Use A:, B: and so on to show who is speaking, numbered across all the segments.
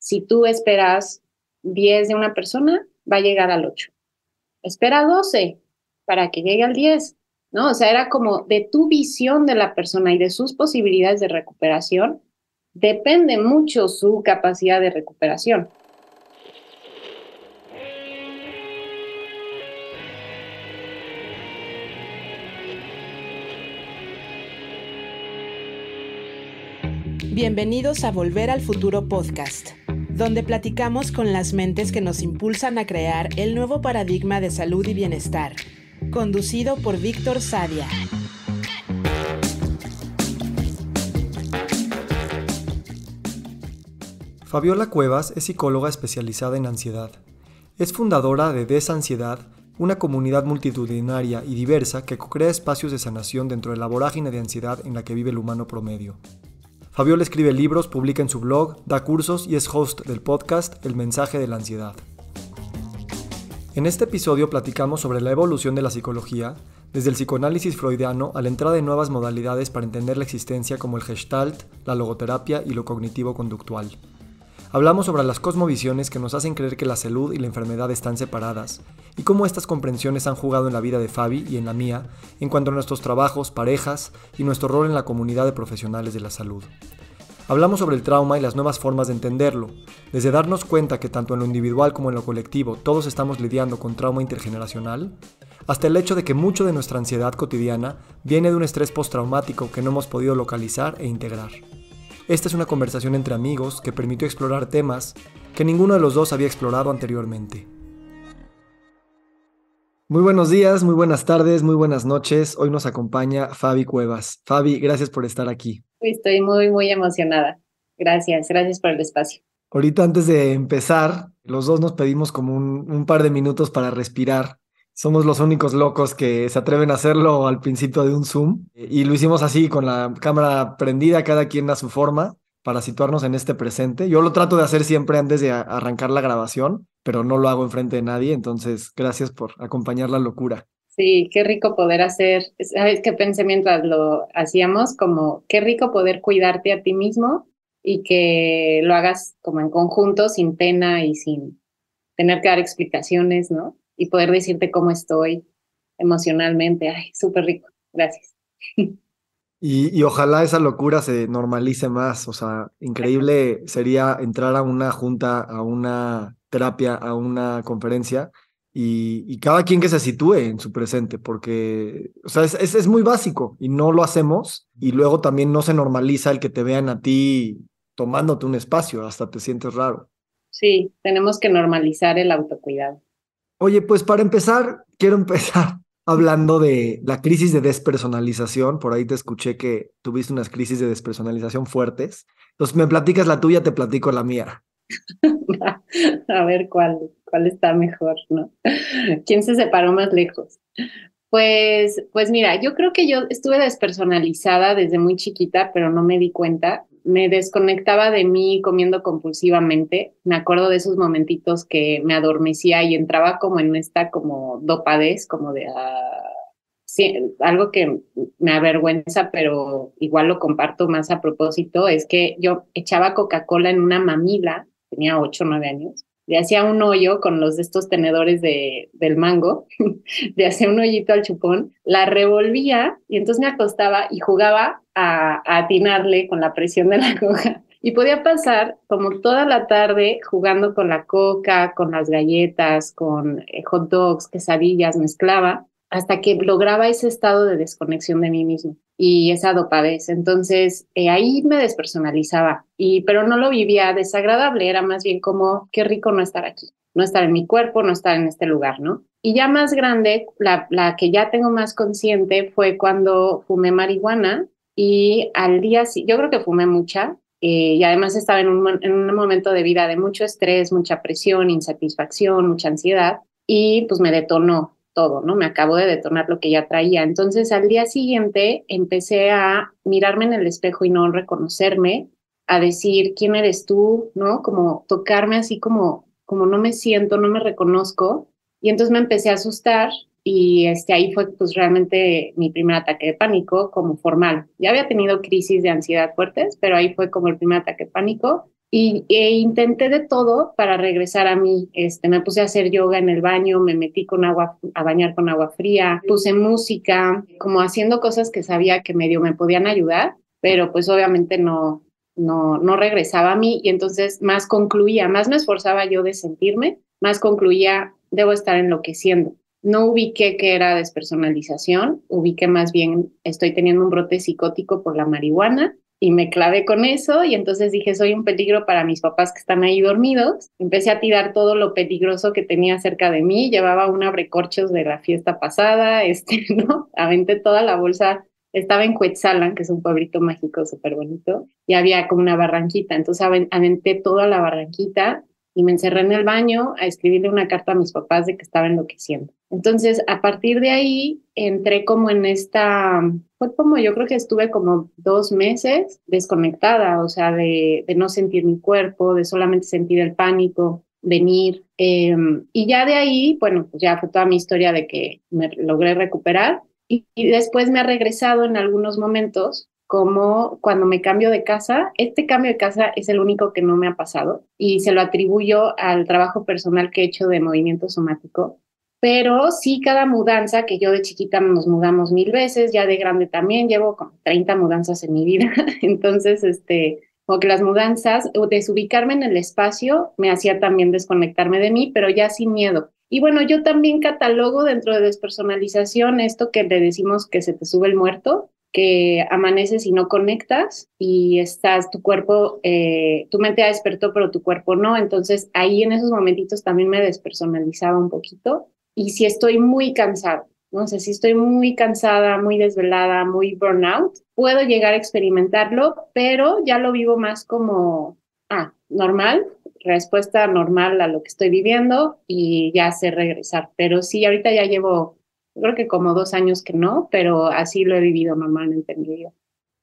A: si tú esperas 10 de una persona, va a llegar al 8. Espera 12 para que llegue al 10, ¿no? O sea, era como de tu visión de la persona y de sus posibilidades de recuperación, depende mucho su capacidad de recuperación.
B: Bienvenidos a Volver al Futuro Podcast, donde platicamos con las mentes que nos impulsan a crear el nuevo paradigma de salud y bienestar, conducido por Víctor Sadia.
C: Fabiola Cuevas es psicóloga especializada en ansiedad. Es fundadora de Desansiedad, una comunidad multitudinaria y diversa que crea espacios de sanación dentro de la vorágine de ansiedad en la que vive el humano promedio. Fabiola escribe libros, publica en su blog, da cursos y es host del podcast El mensaje de la ansiedad. En este episodio platicamos sobre la evolución de la psicología, desde el psicoanálisis freudiano a la entrada de nuevas modalidades para entender la existencia como el gestalt, la logoterapia y lo cognitivo-conductual. Hablamos sobre las cosmovisiones que nos hacen creer que la salud y la enfermedad están separadas, y cómo estas comprensiones han jugado en la vida de Fabi y en la mía en cuanto a nuestros trabajos, parejas y nuestro rol en la comunidad de profesionales de la salud. Hablamos sobre el trauma y las nuevas formas de entenderlo, desde darnos cuenta que tanto en lo individual como en lo colectivo todos estamos lidiando con trauma intergeneracional, hasta el hecho de que mucho de nuestra ansiedad cotidiana viene de un estrés postraumático que no hemos podido localizar e integrar. Esta es una conversación entre amigos que permitió explorar temas que ninguno de los dos había explorado anteriormente. Muy buenos días, muy buenas tardes, muy buenas noches. Hoy nos acompaña Fabi Cuevas. Fabi, gracias por estar aquí.
A: Estoy muy, muy emocionada. Gracias, gracias por el espacio.
C: Ahorita antes de empezar, los dos nos pedimos como un, un par de minutos para respirar somos los únicos locos que se atreven a hacerlo al principio de un Zoom. Y lo hicimos así, con la cámara prendida, cada quien a su forma, para situarnos en este presente. Yo lo trato de hacer siempre antes de arrancar la grabación, pero no lo hago enfrente de nadie. Entonces, gracias por acompañar la locura.
A: Sí, qué rico poder hacer, ¿sabes qué pensé mientras lo hacíamos? Como qué rico poder cuidarte a ti mismo y que lo hagas como en conjunto, sin pena y sin tener que dar explicaciones, ¿no? Y poder decirte cómo estoy emocionalmente. Ay, súper rico. Gracias.
C: Y, ojalá esa locura se normalice más. O sea, increíble sería entrar a una junta, a una terapia, a una conferencia y, cada quien que se sitúe en su presente, porque, o sea, es, es, muy básico y no lo hacemos y luego también no se normaliza el que te vean a ti tomándote un espacio, hasta te sientes raro.
A: Sí, tenemos que normalizar el autocuidado.
C: Oye, pues para empezar, quiero empezar hablando de la crisis de despersonalización. Por ahí te escuché que tuviste unas crisis de despersonalización fuertes. Entonces, me platicas la tuya, te platico la mía.
A: A ver cuál, cuál está mejor, ¿no? ¿Quién se separó más lejos? Pues, pues mira, yo creo que yo estuve despersonalizada desde muy chiquita, pero no me di cuenta me desconectaba de mí comiendo compulsivamente. Me acuerdo de esos momentitos que me adormecía y entraba como en esta como dopadez, como de ah, algo que me avergüenza, pero igual lo comparto más a propósito, es que yo echaba Coca-Cola en una mamila, tenía ocho o nueve años, le hacía un hoyo con los de estos tenedores de, del mango, le hacía un hoyito al chupón, la revolvía y entonces me acostaba y jugaba a, atinarle con la presión de la coca. Y podía pasar como toda la tarde jugando con la coca, con las galletas, con eh, hot dogs, quesadillas, mezclaba, hasta que lograba ese estado de desconexión de mí mismo y esa dopadez. Entonces, eh, ahí me despersonalizaba, y, pero no lo vivía desagradable, era más bien como, qué rico no estar aquí, no estar en mi cuerpo, no estar en este lugar, ¿no? Y ya más grande, la, que ya tengo más consciente fue cuando fumé marihuana y al día, yo creo que fumé mucha, eh, y además estaba en un, en un momento de vida de mucho estrés, mucha presión, insatisfacción, mucha ansiedad, y pues me detonó todo, ¿no? Me acabo de detonar lo que ya traía. Entonces al día siguiente empecé a mirarme en el espejo y no reconocerme, a decir, ¿quién eres tú? ¿No? Como tocarme así como, como no me siento, no me reconozco. Y entonces me empecé a asustar y este, ahí fue pues realmente mi primer ataque de pánico como formal. Ya había tenido crisis de ansiedad fuertes, pero ahí fue como el primer ataque de pánico y e intenté de todo para regresar a mí. Este, me puse a hacer yoga en el baño, me metí con agua a bañar con agua fría, puse música, como haciendo cosas que sabía que medio me podían ayudar, pero pues obviamente no no no regresaba a mí y entonces más concluía, más me esforzaba yo de sentirme, más concluía debo estar enloqueciendo. No ubiqué que era despersonalización, ubiqué más bien estoy teniendo un brote psicótico por la marihuana y me clavé con eso y entonces dije, soy un peligro para mis papás que están ahí dormidos. Empecé a tirar todo lo peligroso que tenía cerca de mí, llevaba un abrecorchos de la fiesta pasada, este, ¿no? Aventé toda la bolsa, estaba en Cuetzalan, que es un pueblito mágico súper bonito, y había como una barranquita, entonces aventé toda la barranquita y me encerré en el baño a escribirle una carta a mis papás de que estaba enloqueciendo. Entonces, a partir de ahí, entré como en esta, fue como yo creo que estuve como dos meses desconectada, o sea, de, no sentir mi cuerpo, de solamente sentir el pánico, venir. Em, y ya de ahí, bueno, pues ya fue toda mi historia de que me logré recuperar. Y después me ha regresado en algunos momentos como cuando me cambio de casa, este cambio de casa es el único que no me ha pasado y se lo atribuyo al trabajo personal que he hecho de movimiento somático. Pero sí, cada mudanza, que yo de chiquita nos mudamos mil veces, ya de grande también, llevo como 30 mudanzas en mi vida. Entonces, este, como que las mudanzas, desubicarme en el espacio, me hacía también desconectarme de mí, pero ya sin miedo. Y bueno, yo también catalogo dentro de despersonalización esto que le decimos que se te sube el muerto, que amaneces y no conectas y estás, tu cuerpo, eh, tu mente ya despertó, pero tu cuerpo no. Entonces ahí en esos momentitos también me despersonalizaba un poquito. Y si estoy muy cansada, no sé, si estoy muy cansada, muy desvelada, muy burnout, puedo llegar a experimentarlo, pero ya lo vivo más como, ah, normal, respuesta normal a lo que estoy viviendo y ya sé regresar. Pero sí, ahorita ya llevo creo que como dos años que no, pero así lo he vivido normalmente en mi vida.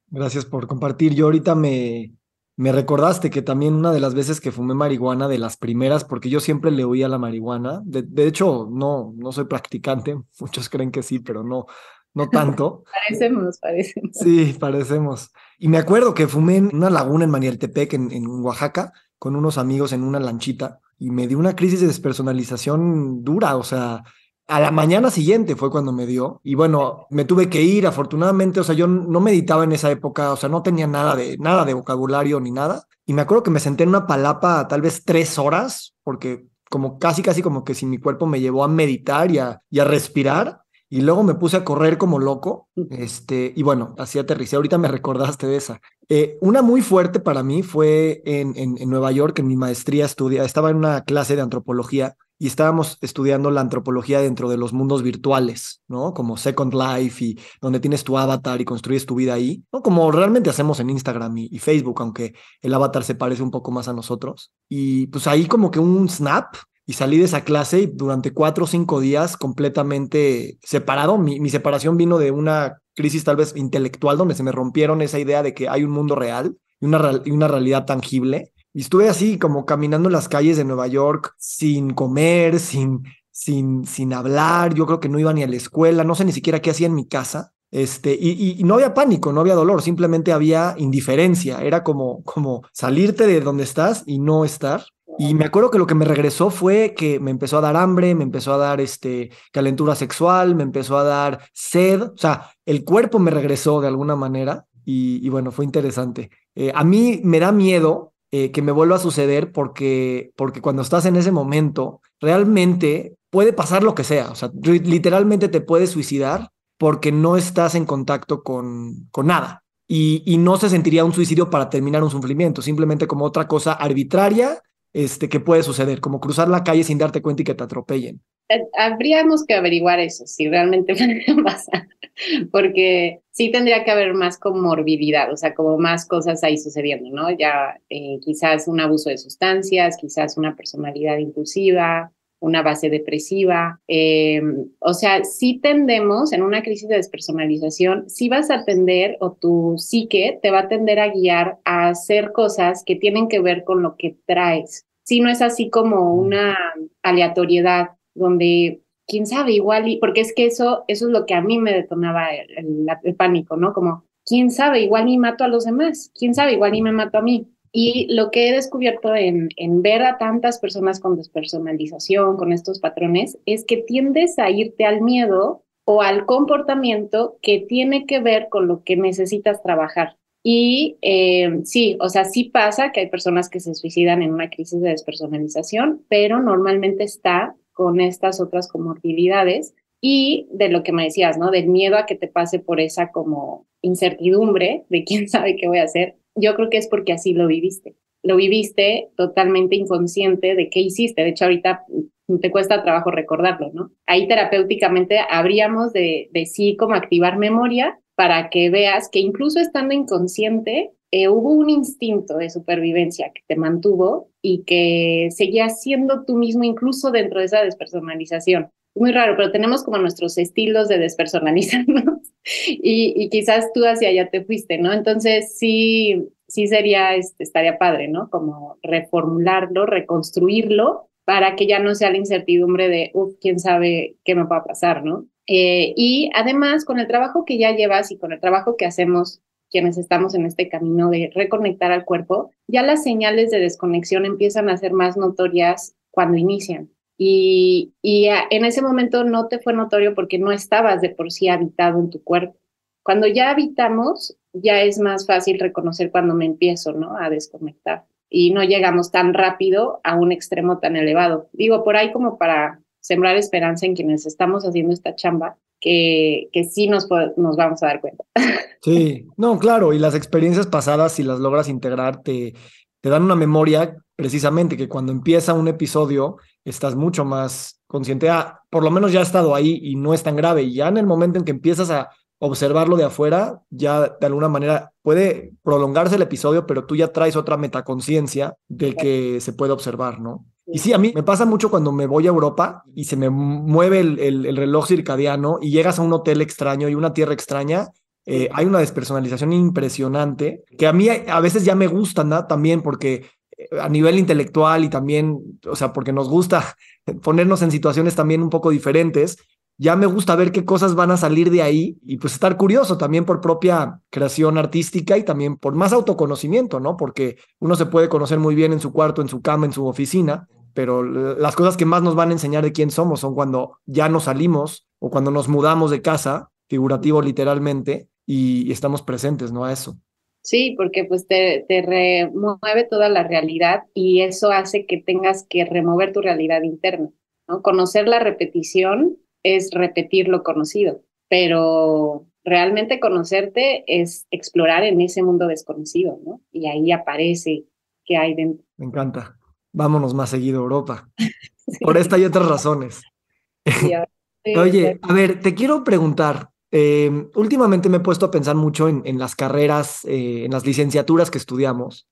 C: Gracias por compartir. Yo ahorita me, me recordaste que también una de las veces que fumé marihuana, de las primeras, porque yo siempre le oía la marihuana, de, de hecho no, no soy practicante, muchos creen que sí, pero no, no tanto.
A: parecemos, parecemos.
C: Sí, parecemos. Y me acuerdo que fumé en una laguna en Manialtepec, en, en Oaxaca, con unos amigos en una lanchita, y me dio una crisis de despersonalización dura, o sea, a la mañana siguiente fue cuando me dio y bueno, me tuve que ir afortunadamente, o sea, yo no meditaba en esa época, o sea, no tenía nada de nada de vocabulario ni nada y me acuerdo que me senté en una palapa tal vez tres horas porque como casi casi como que si mi cuerpo me llevó a meditar y a, y a respirar y luego me puse a correr como loco, este, y bueno, así aterricé. Ahorita me recordaste de esa. Eh, una muy fuerte para mí fue en, en, en Nueva York, en mi maestría estudia, estaba en una clase de antropología y estábamos estudiando la antropología dentro de los mundos virtuales, ¿no? Como Second Life y donde tienes tu avatar y construyes tu vida ahí, ¿no? Como realmente hacemos en Instagram y, Facebook, aunque el avatar se parece un poco más a nosotros. Y pues ahí como que un snap y salí de esa clase y durante cuatro o cinco días completamente separado. Mi, mi separación vino de una crisis tal vez intelectual donde se me rompieron esa idea de que hay un mundo real y una, y una realidad tangible y estuve así como caminando en las calles de Nueva York sin comer, sin, sin, sin hablar. Yo creo que no iba ni a la escuela, no sé ni siquiera qué hacía en mi casa. Este, y, no había pánico, no había dolor, simplemente había indiferencia. Era como, como salirte de donde estás y no estar. Y me acuerdo que lo que me regresó fue que me empezó a dar hambre, me empezó a dar este, calentura sexual, me empezó a dar sed. O sea, el cuerpo me regresó de alguna manera. Y, y bueno, fue interesante. Eh, a mí me da miedo eh, que me vuelva a suceder porque, porque cuando estás en ese momento, realmente puede pasar lo que sea. O sea, literalmente te puedes suicidar porque no estás en contacto con, con nada. Y, y, no se sentiría un suicidio para terminar un sufrimiento, simplemente como otra cosa arbitraria este, que puede suceder, como cruzar la calle sin darte cuenta y que te atropellen.
A: Eh, habríamos que averiguar eso, si realmente pasa, porque sí tendría que haber más comorbididad, o sea, como más cosas ahí sucediendo, ¿no? Ya eh, quizás un abuso de sustancias, quizás una personalidad impulsiva, una base depresiva. Eh, o sea, sí tendemos en una crisis de despersonalización, sí vas a tender o tu psique te va a tender a guiar a hacer cosas que tienen que ver con lo que traes. Si no es así como una aleatoriedad donde quién sabe, igual, y porque es que eso, eso es lo que a mí me detonaba el, el, pánico, ¿no? Como, quién sabe, igual ni mato a los demás, quién sabe, igual ni me mato a mí. Y lo que he descubierto en, en, ver a tantas personas con despersonalización, con estos patrones, es que tiendes a irte al miedo o al comportamiento que tiene que ver con lo que necesitas trabajar. Y eh, sí, o sea, sí pasa que hay personas que se suicidan en una crisis de despersonalización, pero normalmente está con estas otras comorbilidades y de lo que me decías, ¿no? Del miedo a que te pase por esa como incertidumbre de quién sabe qué voy a hacer. Yo creo que es porque así lo viviste. Lo viviste totalmente inconsciente de qué hiciste. De hecho, ahorita te cuesta trabajo recordarlo, ¿no? Ahí terapéuticamente habríamos de, de sí como activar memoria para que veas que incluso estando inconsciente, eh, hubo un instinto de supervivencia que te mantuvo y que seguías siendo tú mismo incluso dentro de esa despersonalización. Muy raro, pero tenemos como nuestros estilos de despersonalizarnos y, quizás tú hacia allá te fuiste, ¿no? Entonces sí, sí sería, este, estaría padre, ¿no? Como reformularlo, reconstruirlo para que ya no sea la incertidumbre de, uff, quién sabe qué me va a pasar, ¿no? Eh, y además, con el trabajo que ya llevas y con el trabajo que hacemos quienes estamos en este camino de reconectar al cuerpo, ya las señales de desconexión empiezan a ser más notorias cuando inician. Y, y en ese momento no te fue notorio porque no estabas de por sí habitado en tu cuerpo. Cuando ya habitamos, ya es más fácil reconocer cuando me empiezo ¿no? a desconectar y no llegamos tan rápido a un extremo tan elevado. Digo, por ahí como para sembrar esperanza en quienes estamos haciendo esta chamba, que, que sí nos, nos vamos a dar cuenta.
C: Sí, no, claro, y las experiencias pasadas, si las logras integrar, te, te dan una memoria precisamente que cuando empieza un episodio estás mucho más consciente, ah, por lo menos ya ha estado ahí y no es tan grave, y ya en el momento en que empiezas a observarlo de afuera, ya de alguna manera puede prolongarse el episodio, pero tú ya traes otra metaconciencia de que se puede observar, ¿no? Y sí, a mí me pasa mucho cuando me voy a Europa y se me mueve el, el, reloj circadiano y llegas a un hotel extraño y una tierra extraña. Eh, hay una despersonalización impresionante que a mí a veces ya me gusta ¿no? también porque eh, a nivel intelectual y también, o sea, porque nos gusta ponernos en situaciones también un poco diferentes, ya me gusta ver qué cosas van a salir de ahí y pues estar curioso también por propia creación artística y también por más autoconocimiento, ¿no? Porque uno se puede conocer muy bien en su cuarto, en su cama, en su oficina, pero las cosas que más nos van a enseñar de quién somos son cuando ya nos salimos o cuando nos mudamos de casa, figurativo literalmente, y, estamos presentes, ¿no? A eso.
A: Sí, porque pues te, te, remueve toda la realidad y eso hace que tengas que remover tu realidad interna, ¿no? Conocer la repetición es repetir lo conocido, pero realmente conocerte es explorar en ese mundo desconocido, ¿no? Y ahí aparece qué hay dentro.
C: Me encanta vámonos más seguido a Europa. Por esta y otras razones. Oye, a ver, te quiero preguntar, em, últimamente me he puesto a pensar mucho en, las carreras, eh, en las licenciaturas que estudiamos.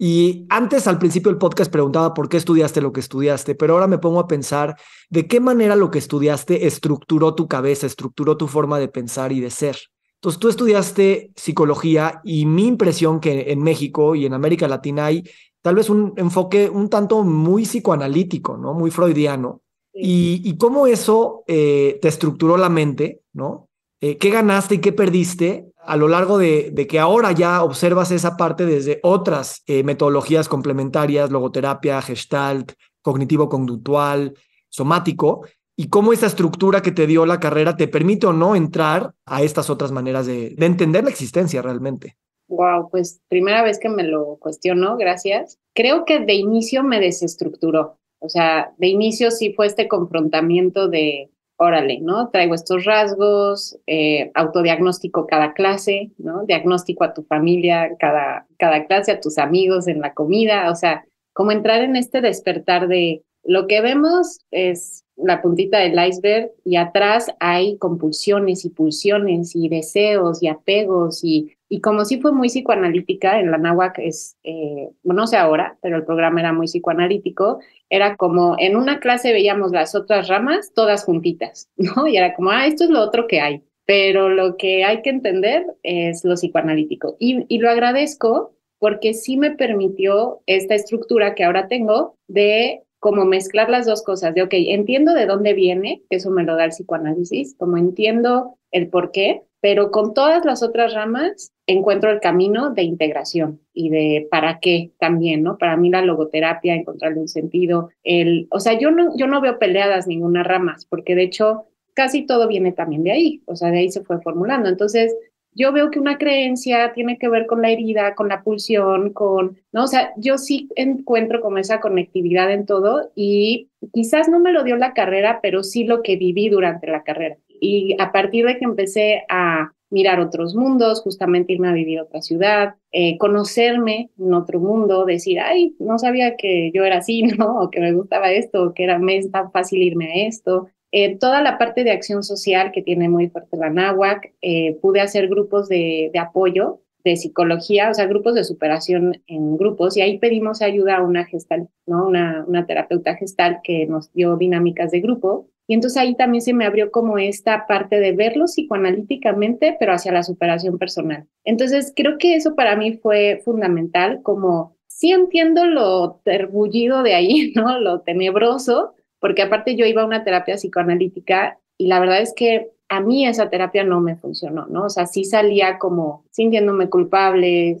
C: Y antes, al principio del podcast, preguntaba por qué estudiaste lo que estudiaste, pero ahora me pongo a pensar de qué manera lo que estudiaste estructuró tu cabeza, estructuró tu forma de pensar y de ser. Entonces, tú estudiaste psicología y mi impresión que en México y en América Latina hay tal vez un enfoque un tanto muy psicoanalítico, ¿no? Muy freudiano. Y, cómo eso eh, te estructuró la mente, ¿no? Eh, ¿Qué ganaste y qué perdiste a lo largo de, que ahora ya observas esa parte desde otras eh, metodologías complementarias, logoterapia, gestalt, cognitivo-conductual, somático, y cómo esa estructura que te dio la carrera te permite o no entrar a estas otras maneras de entender la existencia realmente?
A: Wow, pues primera vez que me lo cuestiono, gracias. Creo que de inicio me desestructuró. O sea, de inicio sí fue este confrontamiento de, órale, ¿no? Traigo estos rasgos, eh, autodiagnóstico cada clase, ¿no? Diagnóstico a tu familia, cada, cada clase, a tus amigos en la comida, o sea, como entrar en este despertar de lo que vemos es la puntita del iceberg y atrás hay compulsiones y pulsiones y deseos y apegos y y como sí fue muy psicoanalítica, en la náhuac es, eh, no sé ahora, pero el programa era muy psicoanalítico, era como en una clase veíamos las otras ramas todas juntitas, ¿no? Y era como, ah, esto es lo otro que hay, pero lo que hay que entender es lo psicoanalítico. Y, y lo agradezco porque sí me permitió esta estructura que ahora tengo de como mezclar las dos cosas, de, ok, entiendo de dónde viene, eso me lo da el psicoanálisis, como entiendo el por qué, pero con todas las otras ramas encuentro el camino de integración y de para qué también, ¿no? Para mí la logoterapia, encontrarle un sentido, el, o sea, yo no, yo no veo peleadas ninguna ramas, porque de hecho casi todo viene también de ahí, o sea, de ahí se fue formulando. Entonces, yo veo que una creencia tiene que ver con la herida, con la pulsión, con, ¿no? O sea, yo sí encuentro como esa conectividad en todo y quizás no me lo dio la carrera, pero sí lo que viví durante la carrera. Y a partir de que empecé a mirar otros mundos, justamente irme a vivir a otra ciudad, eh, conocerme en otro mundo, decir, ay, no sabía que yo era así, ¿no? O que me gustaba esto, o que era me tan fácil irme a esto. Eh, toda la parte de acción social que tiene muy fuerte la NAWAC, eh, pude hacer grupos de, de, apoyo de psicología, o sea, grupos de superación en grupos, y ahí pedimos ayuda a una gestal, ¿no? Una terapeuta gestal que nos dio dinámicas de grupo y entonces ahí también se me abrió como esta parte de verlo psicoanalíticamente, pero hacia la superación personal. Entonces creo que eso para mí fue fundamental, como sí entiendo lo terbullido de ahí, ¿no? Lo tenebroso, porque aparte yo iba a una terapia psicoanalítica y la verdad es que a mí esa terapia no me funcionó, ¿no? O sea, sí salía como sintiéndome culpable,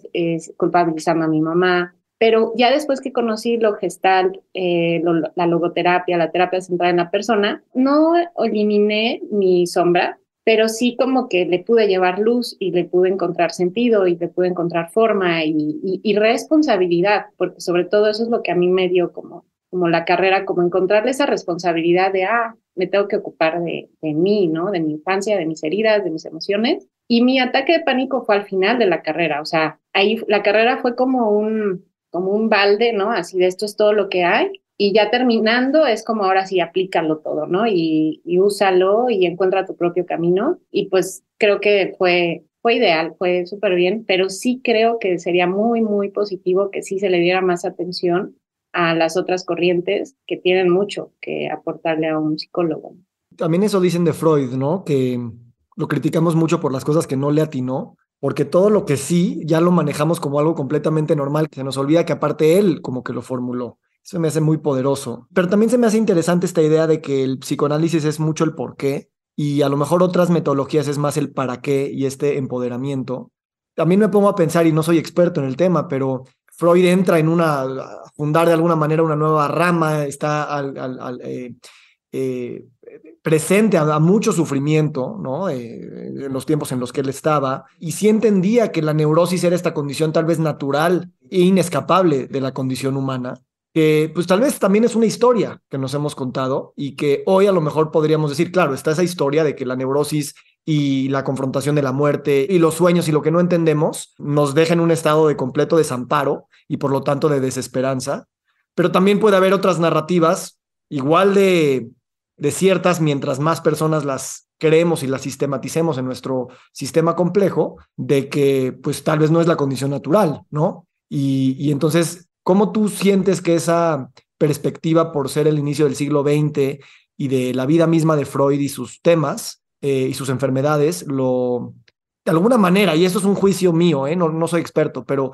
A: culpabilizando a mi mamá, pero ya después que conocí lo gestal, eh, la logoterapia, la terapia centrada en la persona, no eliminé mi sombra, pero sí como que le pude llevar luz y le pude encontrar sentido y le pude encontrar forma y, responsabilidad, porque sobre todo eso es lo que a mí me dio como, como la carrera, como encontrarle esa responsabilidad de, ah, me tengo que ocupar de, de mí, ¿no? De mi infancia, de mis heridas, de mis emociones. Y mi ataque de pánico fue al final de la carrera, o sea, ahí la carrera fue como un, como un balde, ¿no? Así de esto es todo lo que hay. Y ya terminando es como ahora sí aplícalo todo, ¿no? Y, y úsalo y encuentra tu propio camino. Y pues creo que fue, fue ideal, fue súper bien, pero sí creo que sería muy, muy positivo que sí se le diera más atención a las otras corrientes que tienen mucho que aportarle a un psicólogo.
C: También eso dicen de Freud, ¿no? Que lo criticamos mucho por las cosas que no le atinó, porque todo lo que sí ya lo manejamos como algo completamente normal. Se nos olvida que aparte él como que lo formuló. Eso me hace muy poderoso. Pero también se me hace interesante esta idea de que el psicoanálisis es mucho el por qué y a lo mejor otras metodologías es más el para qué y este empoderamiento. También me pongo a pensar, y no soy experto en el tema, pero Freud entra en una, fundar de alguna manera una nueva rama, está al, al, eh, eh, presente a, mucho sufrimiento, ¿no? Eh, en los tiempos en los que él estaba, y sí entendía que la neurosis era esta condición tal vez natural e inescapable de la condición humana, que pues tal vez también es una historia que nos hemos contado y que hoy a lo mejor podríamos decir, claro, está esa historia de que la neurosis y la confrontación de la muerte y los sueños y lo que no entendemos nos deja en un estado de completo desamparo y por lo tanto de desesperanza, pero también puede haber otras narrativas igual de de ciertas, mientras más personas las creemos y las sistematicemos en nuestro sistema complejo, de que pues tal vez no es la condición natural, ¿no? Y, entonces, ¿cómo tú sientes que esa perspectiva por ser el inicio del siglo XX y de la vida misma de Freud y sus temas eh, y sus enfermedades, lo, de alguna manera, y eso es un juicio mío, ¿eh? no, no soy experto, pero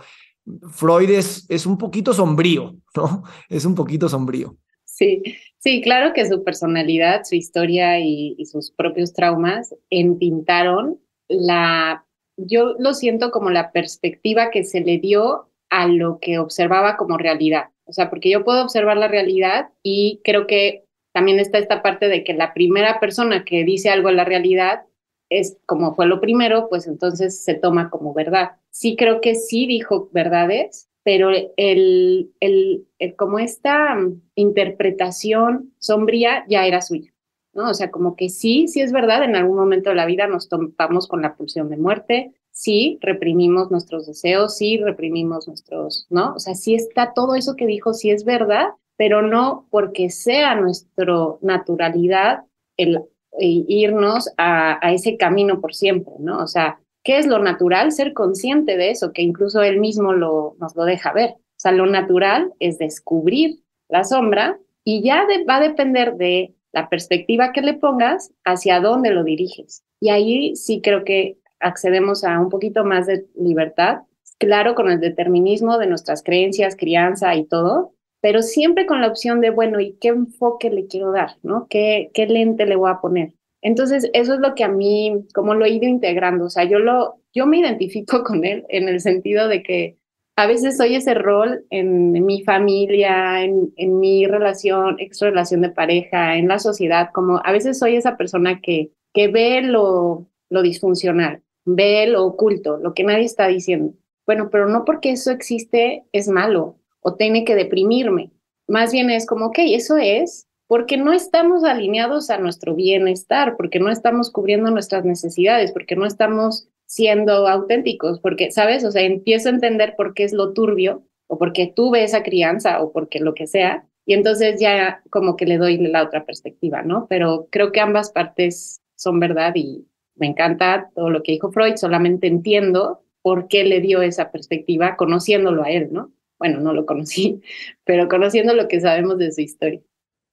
C: Freud es, es un poquito sombrío, ¿no? Es un poquito sombrío.
A: Sí, sí, claro que su personalidad, su historia y, sus propios traumas entintaron la, yo lo siento como la perspectiva que se le dio a lo que observaba como realidad. O sea, porque yo puedo observar la realidad y creo que también está esta parte de que la primera persona que dice algo en la realidad es como fue lo primero, pues entonces se toma como verdad. Sí creo que sí dijo verdades, pero el, el, como esta interpretación sombría ya era suya, ¿no? O sea, como que sí, sí es verdad, en algún momento de la vida nos topamos con la pulsión de muerte, sí reprimimos nuestros deseos, sí reprimimos nuestros, ¿no? O sea, sí está todo eso que dijo, sí es verdad, pero no porque sea nuestra naturalidad el, irnos a, a ese camino por siempre, ¿no? O sea, ¿Qué es lo natural? Ser consciente de eso, que incluso él mismo nos lo deja ver. O sea, lo natural es descubrir la sombra y ya va a depender de la perspectiva que le pongas hacia dónde lo diriges. Y ahí sí creo que accedemos a un poquito más de libertad, claro, con el determinismo de nuestras creencias, crianza y todo, pero siempre con la opción de, bueno, ¿y qué enfoque le quiero dar? ¿no? ¿Qué, qué lente le voy a poner? Entonces, eso es lo que a mí, como lo he ido integrando, o sea, yo lo, yo me identifico con él en el sentido de que a veces soy ese rol en, mi familia, en, mi relación, ex relación de pareja, en la sociedad, como a veces soy esa persona que, que ve lo, lo disfuncional, ve lo oculto, lo que nadie está diciendo. Bueno, pero no porque eso existe es malo o tiene que deprimirme. Más bien es como, ok, eso es porque no estamos alineados a nuestro bienestar, porque no estamos cubriendo nuestras necesidades, porque no estamos siendo auténticos, porque, ¿sabes? O sea, empiezo a entender por qué es lo turbio, o porque tuve esa crianza, o porque lo que sea, y entonces ya como que le doy la otra perspectiva, ¿no? Pero creo que ambas partes son verdad y me encanta todo lo que dijo Freud, solamente entiendo por qué le dio esa perspectiva conociéndolo a él, ¿no? Bueno, no lo conocí, pero conociendo lo que sabemos de su historia.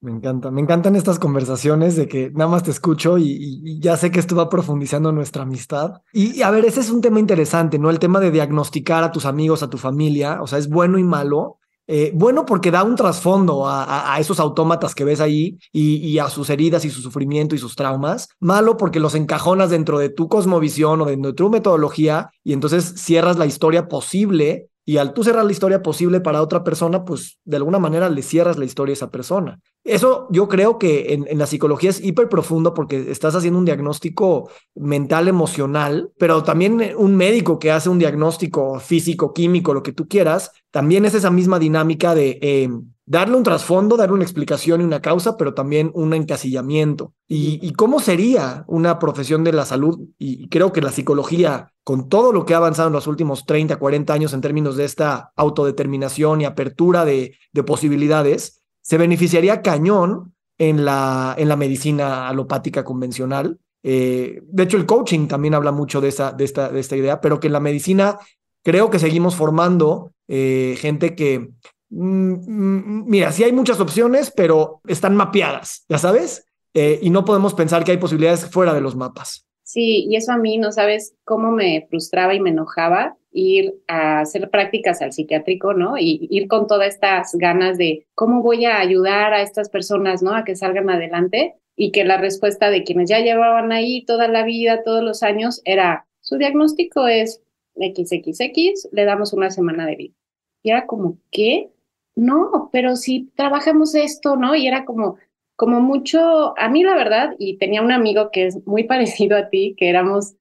C: Me encanta, me encantan estas conversaciones de que nada más te escucho y, ya sé que esto va profundizando nuestra amistad. Y, a ver, ese es un tema interesante, ¿no? El tema de diagnosticar a tus amigos, a tu familia, o sea, es bueno y malo. Eh, bueno porque da un trasfondo a, esos autómatas que ves ahí y, y, a sus heridas y su sufrimiento y sus traumas. Malo porque los encajonas dentro de tu cosmovisión o dentro de tu metodología y entonces cierras la historia posible y al tú cerrar la historia posible para otra persona, pues de alguna manera le cierras la historia a esa persona. Eso yo creo que en, la psicología es hiper profundo porque estás haciendo un diagnóstico mental, emocional, pero también un médico que hace un diagnóstico físico, químico, lo que tú quieras, también es esa misma dinámica de eh, darle un trasfondo, darle una explicación y una causa, pero también un encasillamiento. ¿Y, cómo sería una profesión de la salud? Y, creo que la psicología, con todo lo que ha avanzado en los últimos 30, 40 años en términos de esta autodeterminación y apertura de, de posibilidades, se beneficiaría cañón en la, en la medicina alopática convencional. Eh, de hecho, el coaching también habla mucho de, esa, de, esta, de esta idea, pero que en la medicina creo que seguimos formando eh, gente que, mm, mm, mira, sí hay muchas opciones, pero están mapeadas, ya sabes, eh, y no podemos pensar que hay posibilidades fuera de los mapas.
A: Sí, y eso a mí no sabes cómo me frustraba y me enojaba ir a hacer prácticas al psiquiátrico, ¿no? Y ir con todas estas ganas de cómo voy a ayudar a estas personas, ¿no? A que salgan adelante y que la respuesta de quienes ya llevaban ahí toda la vida, todos los años, era, su diagnóstico es XXX, le damos una semana de vida. Y era como, ¿qué? No, pero si trabajamos esto, ¿no? Y era como, como mucho, a mí la verdad, y tenía un amigo que es muy parecido a ti, que éramos,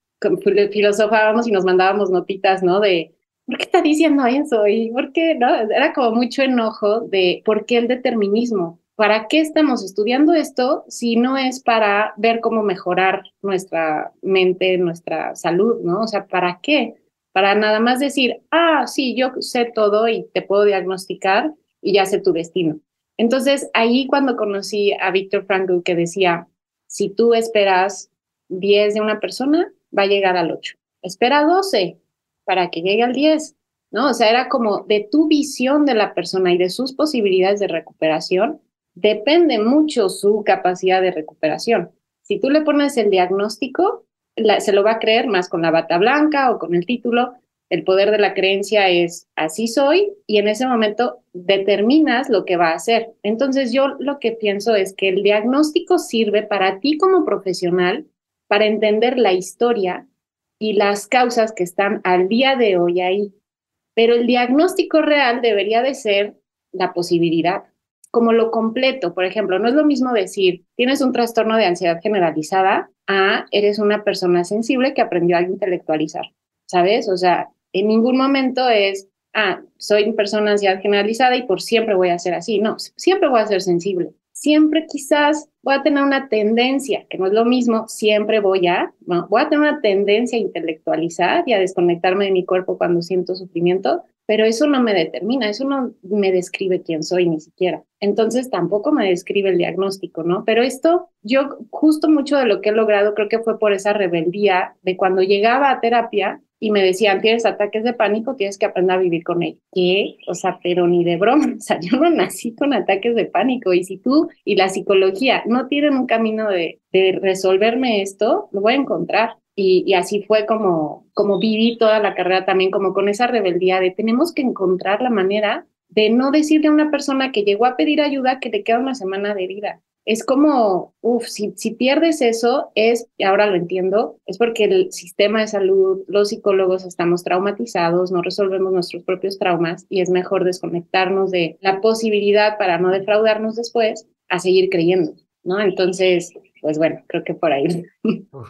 A: filosofábamos y nos mandábamos notitas, ¿no? De, ¿por qué está diciendo eso? Y por qué, ¿no? Era como mucho enojo de, ¿por qué el determinismo? ¿Para qué estamos estudiando esto si no es para ver cómo mejorar nuestra mente, nuestra salud, ¿no? O sea, ¿para qué? Para nada más decir, ah, sí, yo sé todo y te puedo diagnosticar y ya sé tu destino. Entonces, ahí cuando conocí a Víctor Frankl que decía, si tú esperas 10 de una persona, va a llegar al 8. Espera 12 para que llegue al 10, ¿no? O sea, era como de tu visión de la persona y de sus posibilidades de recuperación, depende mucho su capacidad de recuperación. Si tú le pones el diagnóstico, se lo va a creer más con la bata blanca o con el título, el poder de la creencia es así soy y en ese momento determinas lo que va a hacer. Entonces yo lo que pienso es que el diagnóstico sirve para ti como profesional para entender la historia y las causas que están al día de hoy ahí. Pero el diagnóstico real debería de ser la posibilidad, como lo completo. Por ejemplo, no es lo mismo decir, tienes un trastorno de ansiedad generalizada a eres una persona sensible que aprendió a intelectualizar, ¿sabes? O sea, en ningún momento es, ah, soy persona ansiedad generalizada y por siempre voy a ser así. No, siempre voy a ser sensible. Siempre quizás voy a tener una tendencia, que no es lo mismo, siempre voy a, voy a tener una tendencia a intelectualizar y a desconectarme de mi cuerpo cuando siento sufrimiento, pero eso no me determina, eso no me describe quién soy ni siquiera. Entonces tampoco me describe el diagnóstico, ¿no? Pero esto, yo justo mucho de lo que he logrado creo que fue por esa rebeldía de cuando llegaba a terapia y me decían, tienes ataques de pánico, tienes que aprender a vivir con ellos. ¿Qué? O sea, pero ni de broma, o sea, yo no nací con ataques de pánico y si tú y la psicología no tienen un camino de, de resolverme esto, lo voy a encontrar. Y, así fue como, como viví toda la carrera también, como con esa rebeldía de tenemos que encontrar la manera de no decirle a una persona que llegó a pedir ayuda que le queda una semana de vida. es como, uff, si, si pierdes eso, es, y ahora lo entiendo, es porque el sistema de salud, los psicólogos estamos traumatizados, no resolvemos nuestros propios traumas y es mejor desconectarnos de la posibilidad para no defraudarnos después a seguir creyendo, ¿no? Entonces, pues bueno, creo que por ahí.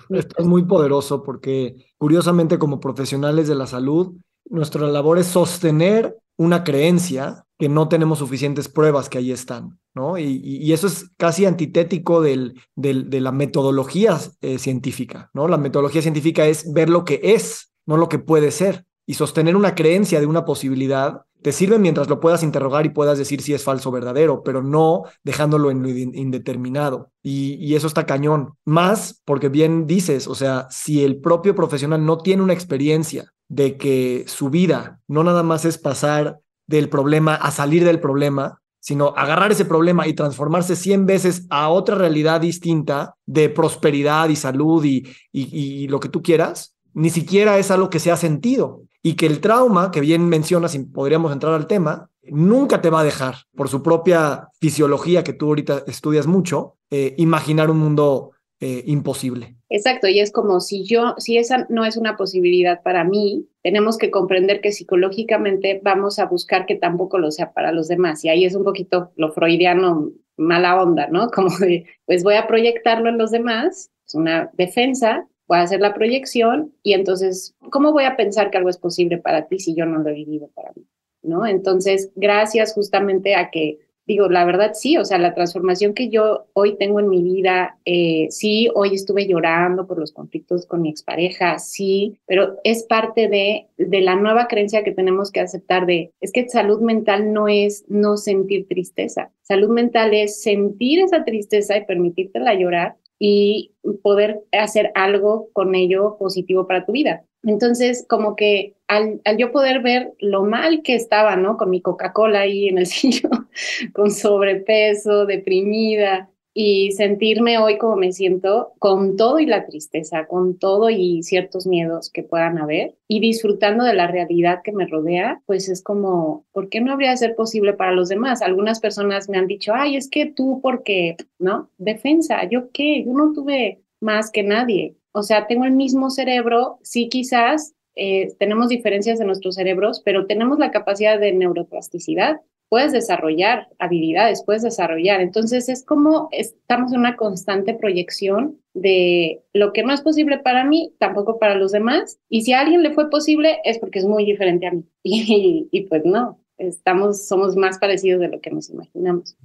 C: esto es muy poderoso porque curiosamente como profesionales de la salud, nuestra labor es sostener una creencia que no tenemos suficientes pruebas que ahí están, ¿no? Y, eso es casi antitético de la metodología eh, científica, ¿no? La metodología científica es ver lo que es, no lo que puede ser. Y sostener una creencia de una posibilidad te sirve mientras lo puedas interrogar y puedas decir si es falso o verdadero, pero no dejándolo en lo indeterminado. Y, y, eso está cañón. Más porque bien dices, o sea, si el propio profesional no tiene una experiencia de que su vida no nada más es pasar del problema a salir del problema, sino agarrar ese problema y transformarse 100 veces a otra realidad distinta de prosperidad y salud y, y, lo que tú quieras, ni siquiera es algo que se ha sentido. Y que el trauma, que bien mencionas, y podríamos entrar al tema, nunca te va a dejar, por su propia fisiología que tú ahorita estudias mucho, eh, imaginar un mundo eh, imposible.
A: Exacto, y es como si yo, si esa no es una posibilidad para mí, tenemos que comprender que psicológicamente vamos a buscar que tampoco lo sea para los demás. Y ahí es un poquito lo freudiano, mala onda, ¿no? Como de, pues voy a proyectarlo en los demás, es una defensa, voy a hacer la proyección y entonces, ¿cómo voy a pensar que algo es posible para ti si yo no lo he vivido para mí? ¿No? Entonces, gracias justamente a que digo, la verdad sí, o sea, la transformación que yo hoy tengo en mi vida, eh, sí, hoy estuve llorando por los conflictos con mi expareja, sí, pero es parte de, de la nueva creencia que tenemos que aceptar de, es que salud mental no es no sentir tristeza, salud mental es sentir esa tristeza y permitírtela llorar y poder hacer algo con ello positivo para tu vida. Entonces, como que al, yo poder ver lo mal que estaba, ¿no? Con mi Coca-Cola ahí en el sillón, con sobrepeso, deprimida, y sentirme hoy como me siento, con todo y la tristeza, con todo y ciertos miedos que puedan haber, y disfrutando de la realidad que me rodea, pues es como, ¿por qué no habría de ser posible para los demás? Algunas personas me han dicho, ay, es que tú, porque, ¿no? Defensa, ¿yo qué? Yo no tuve más que nadie o sea, tengo el mismo cerebro, sí quizás eh, tenemos diferencias en nuestros cerebros, pero tenemos la capacidad de neuroplasticidad. Puedes desarrollar habilidades, puedes desarrollar. Entonces es como estamos en una constante proyección de lo que no es posible para mí, tampoco para los demás. Y si a alguien le fue posible, es porque es muy diferente a mí. Y, pues no, estamos, somos más parecidos de lo que nos imaginamos.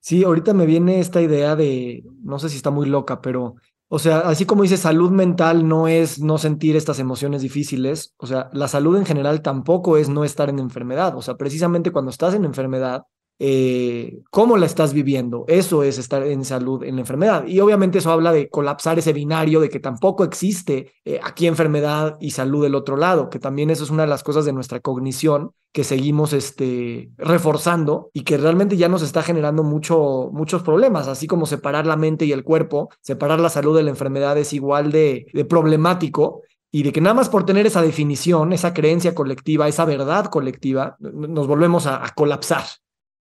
C: Sí, ahorita me viene esta idea de, no sé si está muy loca, pero o sea, así como dice salud mental no es no sentir estas emociones difíciles, o sea, la salud en general tampoco es no estar en enfermedad. O sea, precisamente cuando estás en enfermedad, eh, cómo la estás viviendo. Eso es estar en salud en la enfermedad. Y obviamente eso habla de colapsar ese binario, de que tampoco existe eh, aquí enfermedad y salud del otro lado, que también eso es una de las cosas de nuestra cognición que seguimos este, reforzando y que realmente ya nos está generando mucho, muchos problemas, así como separar la mente y el cuerpo, separar la salud de la enfermedad es igual de, problemático y de que nada más por tener esa definición, esa creencia colectiva, esa verdad colectiva, nos volvemos a colapsar.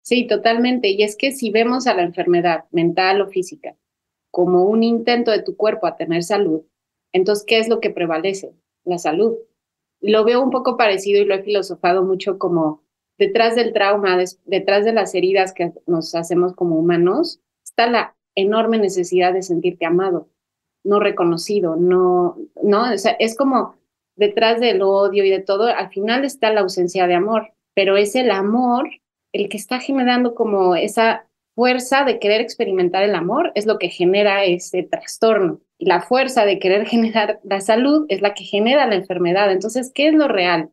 A: Sí, totalmente. Y es que si vemos a la enfermedad mental o física como un intento de tu cuerpo a tener salud, entonces, ¿qué es lo que prevalece? La salud. Lo veo un poco parecido y lo he filosofado mucho como detrás del trauma, detrás de las heridas que nos hacemos como humanos, está la enorme necesidad de sentirte amado, no reconocido, no, no, o sea, es como detrás del odio y de todo, al final está la ausencia de amor, pero es el amor el que está generando como esa fuerza de querer experimentar el amor es lo que genera ese trastorno. Y la fuerza de querer generar la salud es la que genera la enfermedad. Entonces, ¿qué es lo real?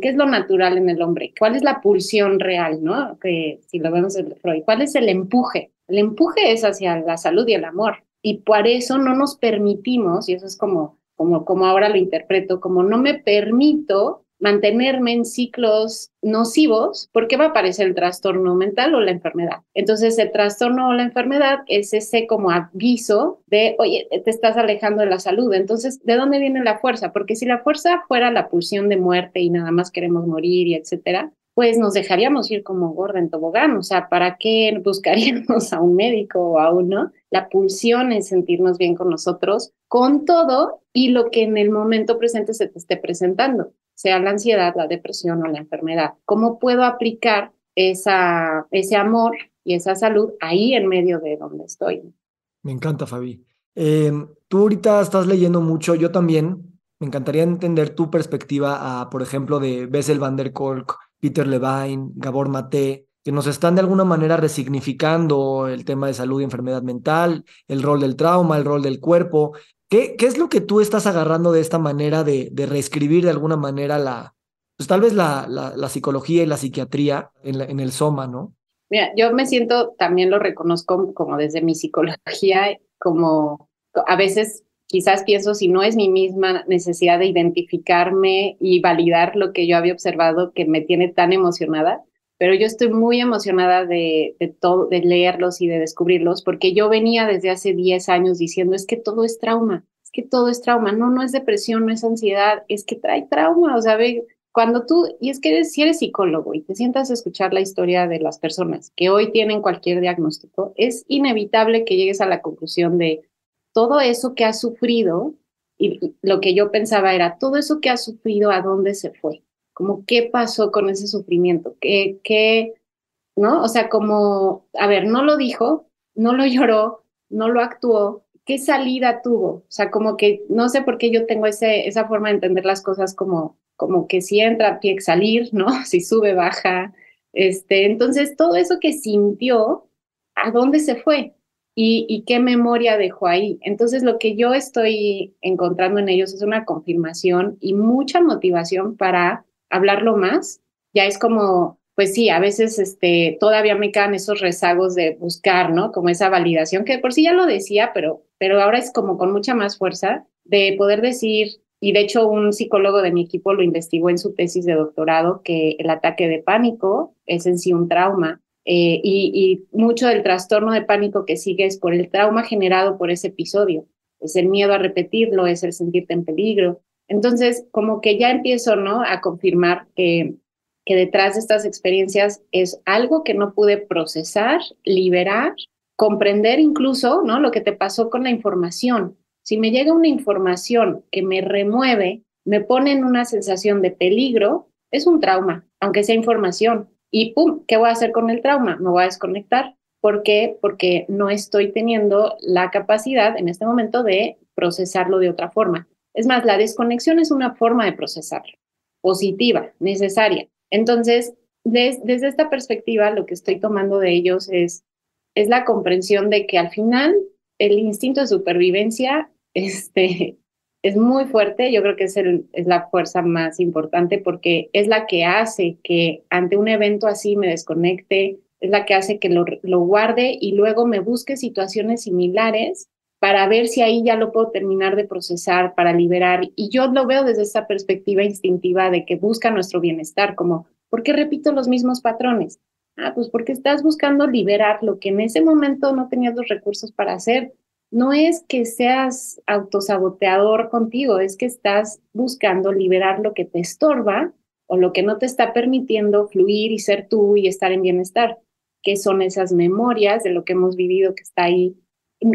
A: ¿Qué es lo natural en el hombre? ¿Cuál es la pulsión real? ¿no? Que, si lo vemos en Freud, ¿cuál es el empuje? El empuje es hacia la salud y el amor. Y por eso no nos permitimos, y eso es como, como, como ahora lo interpreto, como no me permito mantenerme en ciclos nocivos, porque va a aparecer el trastorno mental o la enfermedad. Entonces, el trastorno o la enfermedad es ese como aviso de, oye, te estás alejando de la salud. Entonces, ¿de dónde viene la fuerza? Porque si la fuerza fuera la pulsión de muerte y nada más queremos morir y etcétera, pues nos dejaríamos ir como gorda en tobogán, o sea, ¿para qué buscaríamos a un médico o a uno? La pulsión es sentirnos bien con nosotros, con todo y lo que en el momento presente se te esté presentando, sea la ansiedad, la depresión o la enfermedad. ¿Cómo puedo aplicar esa, ese amor y esa salud ahí en medio de donde estoy?
C: Me encanta, Fabi. Em, tú ahorita estás leyendo mucho, yo también. Me encantaría entender tu perspectiva por ejemplo, de Bessel van der Kolk, Peter Levine, Gabor Mate, que nos están de alguna manera resignificando el tema de salud y enfermedad mental, el rol del trauma, el rol del cuerpo. ¿Qué, es lo que tú estás agarrando de esta manera de, reescribir de alguna manera la, pues tal vez la, la, psicología y la psiquiatría en, en el soma, ¿no?
A: Mira, yo me siento, también lo reconozco como desde mi psicología, como a veces quizás pienso si no es mi misma necesidad de identificarme y validar lo que yo había observado que me tiene tan emocionada, pero yo estoy muy emocionada de, todo, de leerlos y de descubrirlos, porque yo venía desde hace 10 años diciendo, es que todo es trauma, es que todo es trauma, no, no es depresión, no es ansiedad, es que trae trauma, o sea, ve, cuando tú, y es que si eres psicólogo y te sientas a escuchar la historia de las personas que hoy tienen cualquier diagnóstico, es inevitable que llegues a la conclusión de, todo eso que ha sufrido, y lo que yo pensaba era, todo eso que ha sufrido, ¿a dónde se fue? Como, ¿qué pasó con ese sufrimiento? ¿Qué, qué, no? O sea, como, a ver, no lo dijo, no lo lloró, no lo actuó, ¿qué salida tuvo? O sea, como que no sé por qué yo tengo ese, esa forma de entender las cosas como, como que si entra, tiene que salir, ¿no? Si sube, baja. Este, entonces, todo eso que sintió, ¿a dónde se fue? y, qué memoria dejó ahí. Entonces, lo que yo estoy encontrando en ellos es una confirmación y mucha motivación para hablarlo más. Ya es como, pues sí, a veces este, todavía me quedan esos rezagos de buscar, ¿no? Como esa validación, que por sí ya lo decía, pero, pero ahora es como con mucha más fuerza de poder decir, y de hecho un psicólogo de mi equipo lo investigó en su tesis de doctorado, que el ataque de pánico es en sí un trauma eh, y, mucho del trastorno de pánico que sigue es por el trauma generado por ese episodio. Es el miedo a repetirlo, es el sentirte en peligro. Entonces, como que ya empiezo, ¿no? A confirmar que, detrás de estas experiencias es algo que no pude procesar, liberar, comprender incluso, ¿no? Lo que te pasó con la información. Si me llega una información que me remueve, me pone en una sensación de peligro, es un trauma, aunque sea información. Y pum, ¿qué voy a hacer con el trauma? Me voy a desconectar. ¿Por qué? Porque no estoy teniendo la capacidad en este momento de procesarlo de otra forma. Es más, la desconexión es una forma de procesarlo, positiva, necesaria. Entonces, desde esta perspectiva, lo que estoy tomando de ellos es, es la comprensión de que al final el instinto de supervivencia este, es muy fuerte, yo creo que es, el, es la fuerza más importante porque es la que hace que ante un evento así me desconecte, es la que hace que lo, lo guarde y luego me busque situaciones similares para ver si ahí ya lo puedo terminar de procesar, para liberar. Y yo lo veo desde esa perspectiva instintiva de que busca nuestro bienestar, como, ¿por qué repito los mismos patrones? Ah, pues porque estás buscando liberar lo que en ese momento no tenías los recursos para hacer no es que seas autosaboteador contigo, es que estás buscando liberar lo que te estorba o lo que no te está permitiendo fluir y ser tú y estar en bienestar, que son esas memorias de lo que hemos vivido que está ahí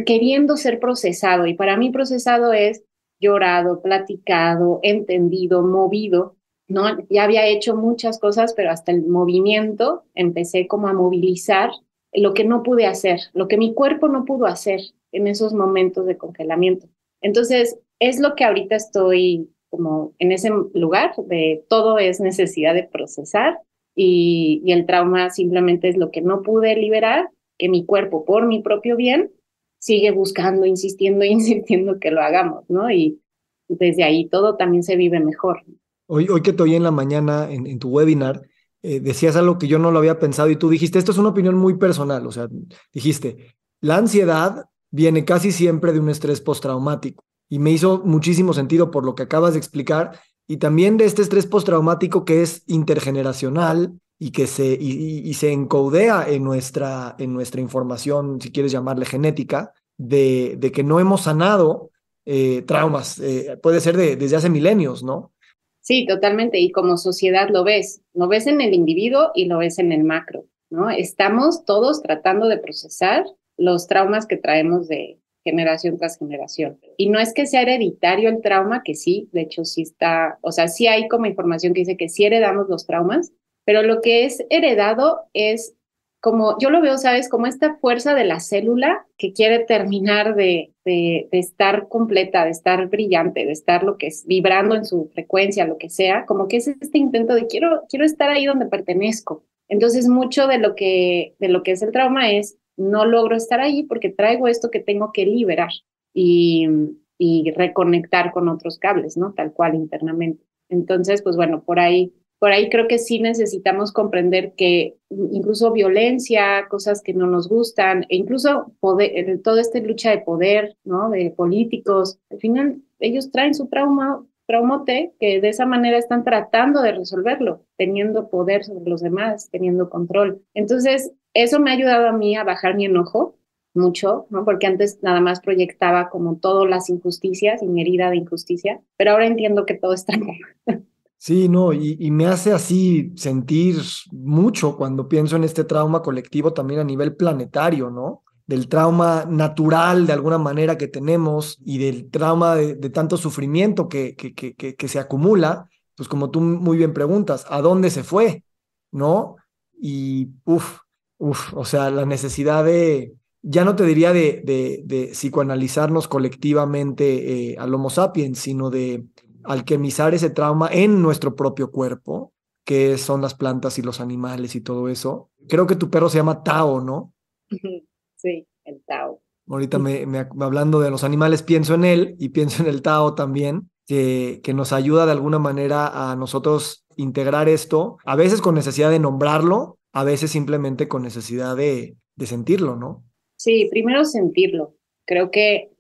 A: queriendo ser procesado. Y para mí procesado es llorado, platicado, entendido, movido, ¿no? Ya había hecho muchas cosas, pero hasta el movimiento empecé como a movilizar lo que no pude hacer, lo que mi cuerpo no pudo hacer en esos momentos de congelamiento. Entonces, es lo que ahorita estoy como en ese lugar de todo es necesidad de procesar y, el trauma simplemente es lo que no pude liberar, que mi cuerpo por mi propio bien sigue buscando, insistiendo, insistiendo que lo hagamos, ¿no? Y desde ahí todo también se vive mejor.
C: Hoy, hoy que te oí en la mañana en, tu webinar, eh, decías algo que yo no lo había pensado y tú dijiste, esto es una opinión muy personal, o sea, dijiste, la ansiedad viene casi siempre de un estrés postraumático y me hizo muchísimo sentido por lo que acabas de explicar y también de este estrés postraumático que es intergeneracional y que se, y, se encodea en nuestra, en nuestra información, si quieres llamarle genética, de, de que no hemos sanado eh, traumas, eh, puede ser de, desde hace milenios, ¿no?
A: Sí, totalmente. Y como sociedad lo ves, lo ves en el individuo y lo ves en el macro, ¿no? Estamos todos tratando de procesar los traumas que traemos de generación tras generación. Y no es que sea hereditario el trauma, que sí, de hecho sí está, o sea, sí hay como información que dice que sí heredamos los traumas, pero lo que es heredado es como, yo lo veo, ¿sabes? Como esta fuerza de la célula que quiere terminar de, estar completa, de estar brillante, de estar lo que es vibrando en su frecuencia, lo que sea, como que es este intento de quiero, quiero estar ahí donde pertenezco. Entonces, mucho de lo que, de lo que es el trauma es no logro estar ahí porque traigo esto que tengo que liberar y, y reconectar con otros cables, ¿no? Tal cual internamente. Entonces, pues bueno, por ahí por ahí creo que sí necesitamos comprender que incluso violencia, cosas que no nos gustan, e incluso poder, toda esta lucha de poder, ¿no? De políticos, al final ellos traen su trauma, traumote, que de esa manera están tratando de resolverlo, teniendo poder sobre los demás, teniendo control. Entonces, eso me ha ayudado a mí a bajar mi enojo mucho, ¿no? Porque antes nada más proyectaba como todas las injusticias y mi herida de injusticia, pero ahora entiendo que todo está
C: Sí, no, y, me hace así sentir mucho cuando pienso en este trauma colectivo también a nivel planetario, ¿no? Del trauma natural de alguna manera que tenemos y del trauma de, tanto sufrimiento que, se acumula, pues como tú muy bien preguntas, ¿a dónde se fue? ¿No? Y, uff, uff, o sea, la necesidad de, ya no te diría de, de, de psicoanalizarnos colectivamente eh, al Homo sapiens, sino de alquimizar ese trauma en nuestro propio cuerpo, que son las plantas y los animales y todo eso. Creo que tu perro se llama Tao, ¿no?
A: Sí, el Tao.
C: Ahorita me, hablando de los animales, pienso en él y pienso en el Tao también, que, que nos ayuda de alguna manera a nosotros integrar esto, a veces con necesidad de nombrarlo, a veces simplemente con necesidad de, de sentirlo, ¿no?
A: Sí, primero sentirlo. Creo que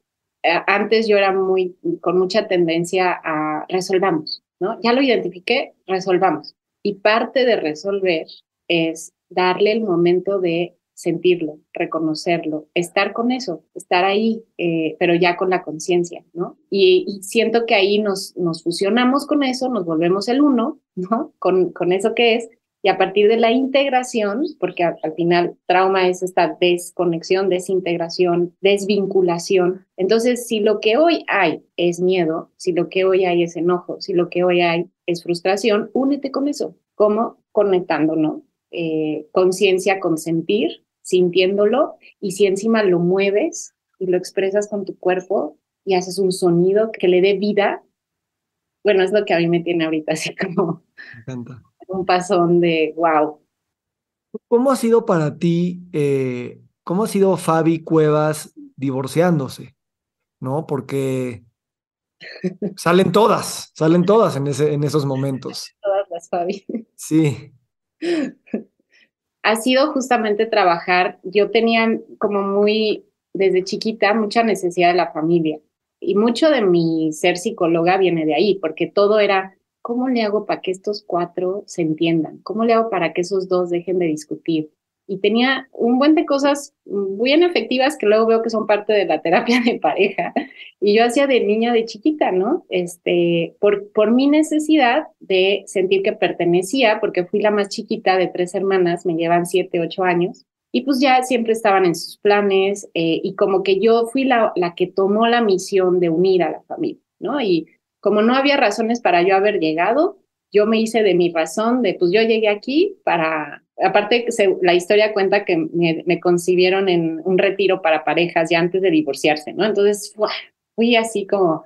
A: antes yo era muy, con mucha tendencia a resolvamos, ¿no? Ya lo identifiqué, resolvamos. Y parte de resolver es darle el momento de sentirlo, reconocerlo, estar con eso, estar ahí, eh, pero ya con la conciencia, ¿no? Y, y, siento que ahí nos, nos fusionamos con eso, nos volvemos el uno, ¿no? Con, con eso que es, y a partir de la integración, porque al, final trauma es esta desconexión, desintegración, desvinculación. Entonces, si lo que hoy hay es miedo, si lo que hoy hay es enojo, si lo que hoy hay es frustración, únete con eso. ¿Cómo? Conectándonos, eh, conciencia con sentir, sintiéndolo, y si encima lo mueves y lo expresas con tu cuerpo y haces un sonido que le dé vida, bueno, es lo que a mí me tiene ahorita así como... Me encanta un pasón de wow.
C: ¿Cómo ha sido para ti, eh, cómo ha sido Fabi Cuevas divorciándose? ¿No? Porque salen todas, salen todas en, ese, en esos momentos.
A: Todas las Fabi.
C: Sí.
A: Ha sido justamente trabajar, yo tenía como muy, desde chiquita, mucha necesidad de la familia. Y mucho de mi ser psicóloga viene de ahí, porque todo era ¿cómo le hago para que estos cuatro se entiendan? ¿Cómo le hago para que esos dos dejen de discutir? Y tenía un buen de cosas muy efectivas que luego veo que son parte de la terapia de pareja. Y yo hacía de niña, de chiquita, ¿no? Este, por, por mi necesidad de sentir que pertenecía, porque fui la más chiquita de tres hermanas, me llevan siete, ocho años. Y pues ya siempre estaban en sus planes eh, y como que yo fui la, la que tomó la misión de unir a la familia, ¿no? Y como no había razones para yo haber llegado, yo me hice de mi razón de, pues yo llegué aquí para, aparte la historia cuenta que me, concibieron en un retiro para parejas ya antes de divorciarse, ¿no? Entonces fui así como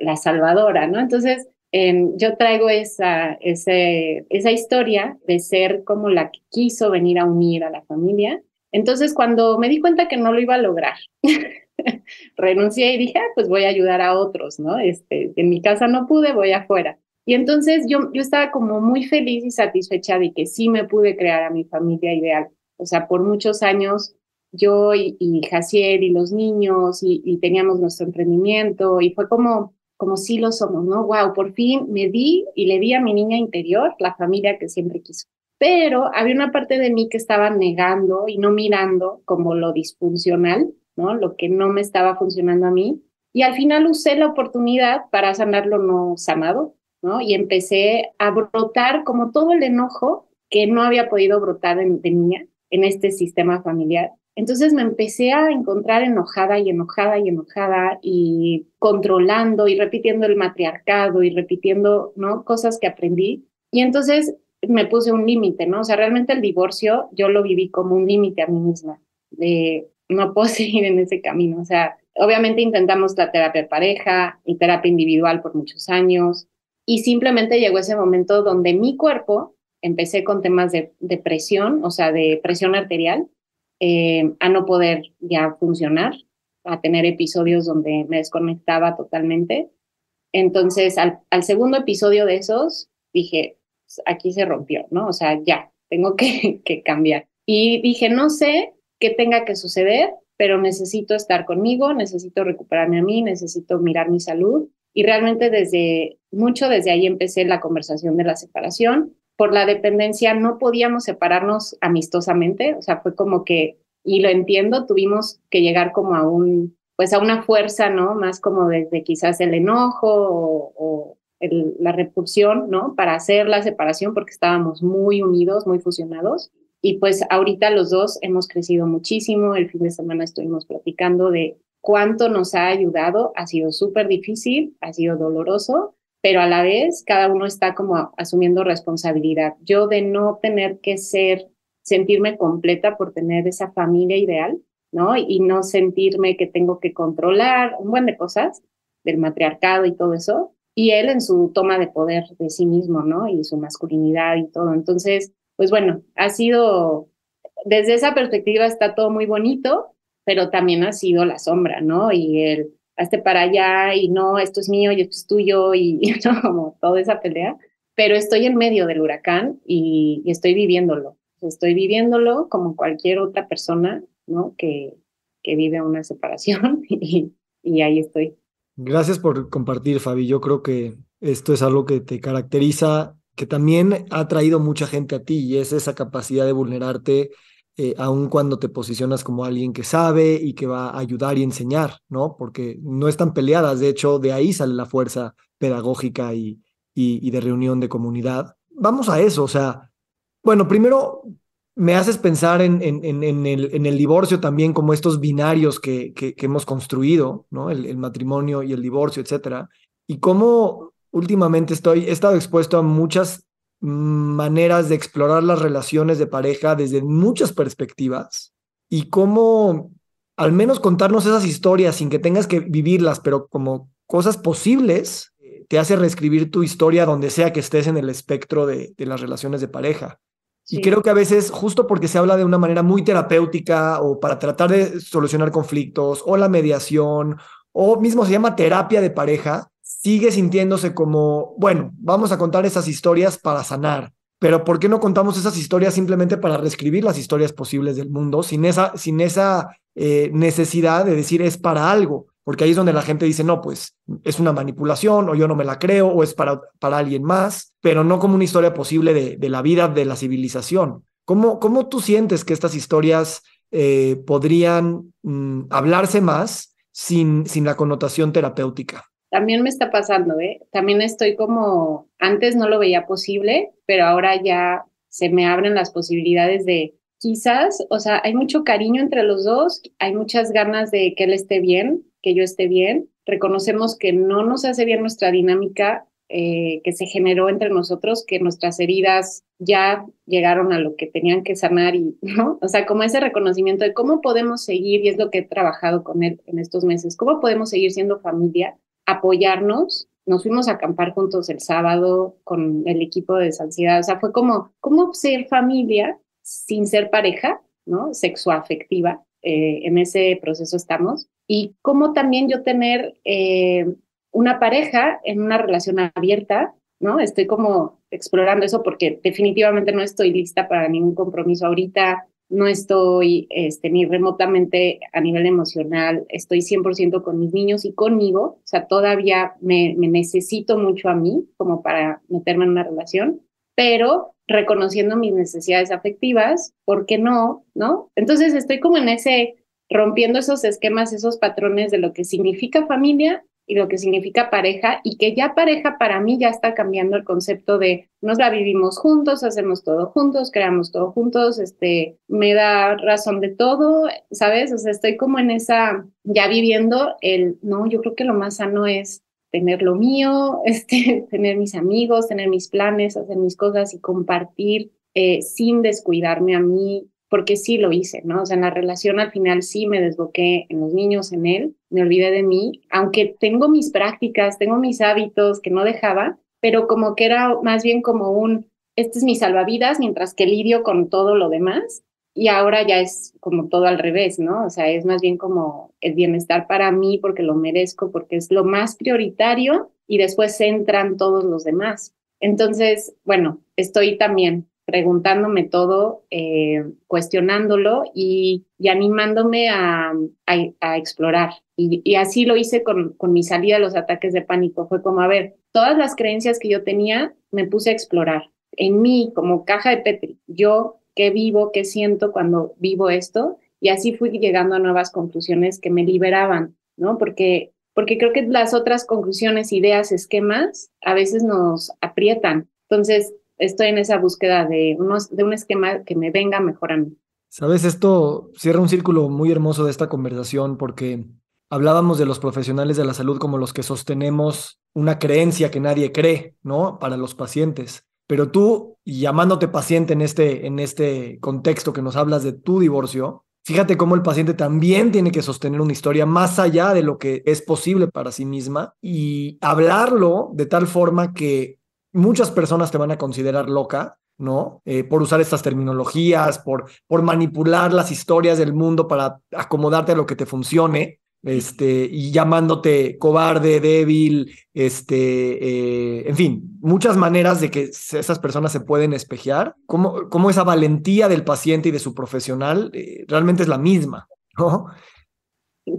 A: la salvadora, ¿no? Entonces yo traigo esa, ese, esa historia de ser como la que quiso venir a unir a la familia. Entonces cuando me di cuenta que no lo iba a lograr, renuncié y dije, ah, pues voy a ayudar a otros, ¿no? Este, en mi casa no pude, voy afuera. Y entonces yo, yo estaba como muy feliz y satisfecha de que sí me pude crear a mi familia ideal. O sea, por muchos años yo y, y Jaciel y los niños y, y, teníamos nuestro emprendimiento y fue como, como sí lo somos, ¿no? Wow, por fin me di y le di a mi niña interior la familia que siempre quiso. Pero había una parte de mí que estaba negando y no mirando como lo disfuncional ¿no? Lo que no me estaba funcionando a mí. Y al final usé la oportunidad para sanar lo no sanado. Y empecé a brotar como todo el enojo que no había podido brotar de, de niña en este sistema familiar. Entonces me empecé a encontrar enojada y enojada y enojada y controlando y repitiendo el matriarcado y repitiendo, ¿no? Cosas que aprendí. Y entonces me puse un límite, ¿no? O sea, realmente el divorcio yo lo viví como un límite a mí misma, de no puedo seguir en ese camino. O sea, obviamente intentamos la terapia de pareja y terapia individual por muchos años y simplemente llegó ese momento donde mi cuerpo, empecé con temas de, depresión, o sea, de presión arterial, eh, a no poder ya funcionar, a tener episodios donde me desconectaba totalmente. Entonces, al, segundo episodio de esos, dije, aquí se rompió, ¿no? O sea, ya, tengo que, que cambiar. Y dije, no sé qué tenga que suceder, pero necesito estar conmigo, necesito recuperarme a mí, necesito mirar mi salud. Y realmente desde mucho desde ahí empecé la conversación de la separación. Por la dependencia no podíamos separarnos amistosamente, o sea, fue como que, y lo entiendo, tuvimos que llegar como a un, pues a una fuerza, ¿no? Más como desde quizás el enojo o la repulsión, ¿no? Para hacer la separación porque estábamos muy unidos, muy fusionados. Y pues ahorita los dos hemos crecido muchísimo. El fin de semana estuvimos platicando de cuánto nos ha ayudado. Ha sido súper difícil, ha sido doloroso, pero a la vez cada uno está como asumiendo responsabilidad. Yo de no tener que ser, sentirme completa por tener esa familia ideal, ¿no? Y no sentirme que tengo que controlar un buen de cosas del matriarcado y todo eso, y él en su toma de poder de sí mismo, ¿no? Y su masculinidad y todo. Entonces, pues bueno, ha sido, desde esa perspectiva está todo muy bonito, pero también ha sido la sombra, ¿no? Y el, hazte para allá y no, esto es mío y esto es tuyo y, ¿no? como toda esa pelea. Pero estoy en medio del huracán y, y estoy viviéndolo. Estoy viviéndolo como cualquier otra persona, ¿no? Que, que vive una separación y, y ahí estoy.
C: Gracias por compartir, Fabi. Yo creo que esto es algo que te caracteriza, que también ha traído mucha gente a ti y es esa capacidad de vulnerarte, eh, aun cuando te posicionas como alguien que sabe y que va a ayudar y enseñar, ¿no? Porque no están peleadas, de hecho, de ahí sale la fuerza pedagógica y, y, de reunión de comunidad. Vamos a eso, o sea, bueno, primero me haces pensar en, en, en, el, en, el, divorcio también como estos binarios que, que, que hemos construido, ¿no? El, el, matrimonio y el divorcio, etcétera. Y cómo últimamente estoy, he estado expuesto a muchas maneras de explorar las relaciones de pareja desde muchas perspectivas y cómo al menos contarnos esas historias sin que tengas que vivirlas, pero como cosas posibles, te hace reescribir tu historia donde sea que estés en el espectro de, de las relaciones de pareja. Sí. Y creo que a veces, justo porque se habla de una manera muy terapéutica o para tratar de solucionar conflictos o la mediación o mismo se llama terapia de pareja, sigue sintiéndose como, bueno, vamos a contar esas historias para sanar. Pero ¿por qué no contamos esas historias simplemente para reescribir las historias posibles del mundo sin esa, sin esa eh, necesidad de decir es para algo? Porque ahí es donde la gente dice, no, pues es una manipulación o yo no me la creo o es para, para alguien más, pero no como una historia posible de, de la vida de la civilización. ¿Cómo, ¿Cómo tú sientes que estas historias eh, podrían mm, hablarse más sin, sin la connotación terapéutica?
A: También me está pasando, ¿eh? También estoy como, antes no lo veía posible, pero ahora ya se me abren las posibilidades de quizás, o sea, hay mucho cariño entre los dos, hay muchas ganas de que él esté bien, que yo esté bien. Reconocemos que no nos hace bien nuestra dinámica eh, que se generó entre nosotros, que nuestras heridas ya llegaron a lo que tenían que sanar y, ¿no? O sea, como ese reconocimiento de cómo podemos seguir, y es lo que he trabajado con él en estos meses, cómo podemos seguir siendo familia, apoyarnos. Nos fuimos a acampar juntos el sábado con el equipo de Desansiedad. O sea, fue como, ¿cómo ser familia sin ser pareja, ¿no? Sexoafectiva. Eh, en ese proceso estamos y cómo también yo tener eh, una pareja en una relación abierta, ¿no? Estoy como explorando eso porque definitivamente no estoy lista para ningún compromiso ahorita, no estoy este, ni remotamente a nivel emocional, estoy 100% con mis niños y conmigo, o sea, todavía me, me necesito mucho a mí como para meterme en una relación, pero reconociendo mis necesidades afectivas, ¿por qué no? ¿No? Entonces estoy como en ese rompiendo esos esquemas, esos patrones de lo que significa familia y lo que significa pareja y que ya pareja para mí ya está cambiando el concepto de nos la vivimos juntos, hacemos todo juntos, creamos todo juntos, este, me da razón de todo, ¿sabes? O sea, estoy como en esa, ya viviendo el, no, yo creo que lo más sano es tener lo mío, este, tener mis amigos, tener mis planes, hacer mis cosas y compartir eh, sin descuidarme a mí, porque sí lo hice, ¿no? O sea, en la relación al final sí me desboqué en los niños, en él, me olvidé de mí, aunque tengo mis prácticas, tengo mis hábitos que no dejaba, pero como que era más bien como un, este es mi salvavidas, mientras que lidio con todo lo demás. Y ahora ya es como todo al revés, ¿no? O sea, es más bien como el bienestar para mí porque lo merezco, porque es lo más prioritario y después entran todos los demás. Entonces, bueno, estoy también preguntándome todo, eh, cuestionándolo y, animándome a, explorar. Y, así lo hice con, con mi salida de los ataques de pánico. Fue como, a ver, todas las creencias que yo tenía, me puse a explorar. En mí, como caja de Petri, yo qué vivo, qué siento cuando vivo esto. Y así fui llegando a nuevas conclusiones que me liberaban, ¿no? Porque porque creo que las otras conclusiones, ideas, esquemas a veces nos aprietan. Entonces, estoy en esa búsqueda de, unos, de un esquema que me venga mejor a mí.
C: Sabes, esto cierra un círculo muy hermoso de esta conversación porque hablábamos de los profesionales de la salud como los que sostenemos una creencia que nadie cree, ¿no? Para los pacientes. Pero tú, llamándote paciente en este, en este contexto que nos hablas de tu divorcio, fíjate cómo el paciente también tiene que sostener una historia más allá de lo que es posible para sí misma y hablarlo de tal forma que muchas personas te van a considerar loca, ¿no? Eh, por usar estas terminologías, por, por manipular las historias del mundo para acomodarte a lo que te funcione, este, y llamándote cobarde, débil, este, eh, en fin, muchas maneras de que esas personas se pueden espejear, como, esa valentía del paciente y de su profesional eh, realmente es la misma, ¿no?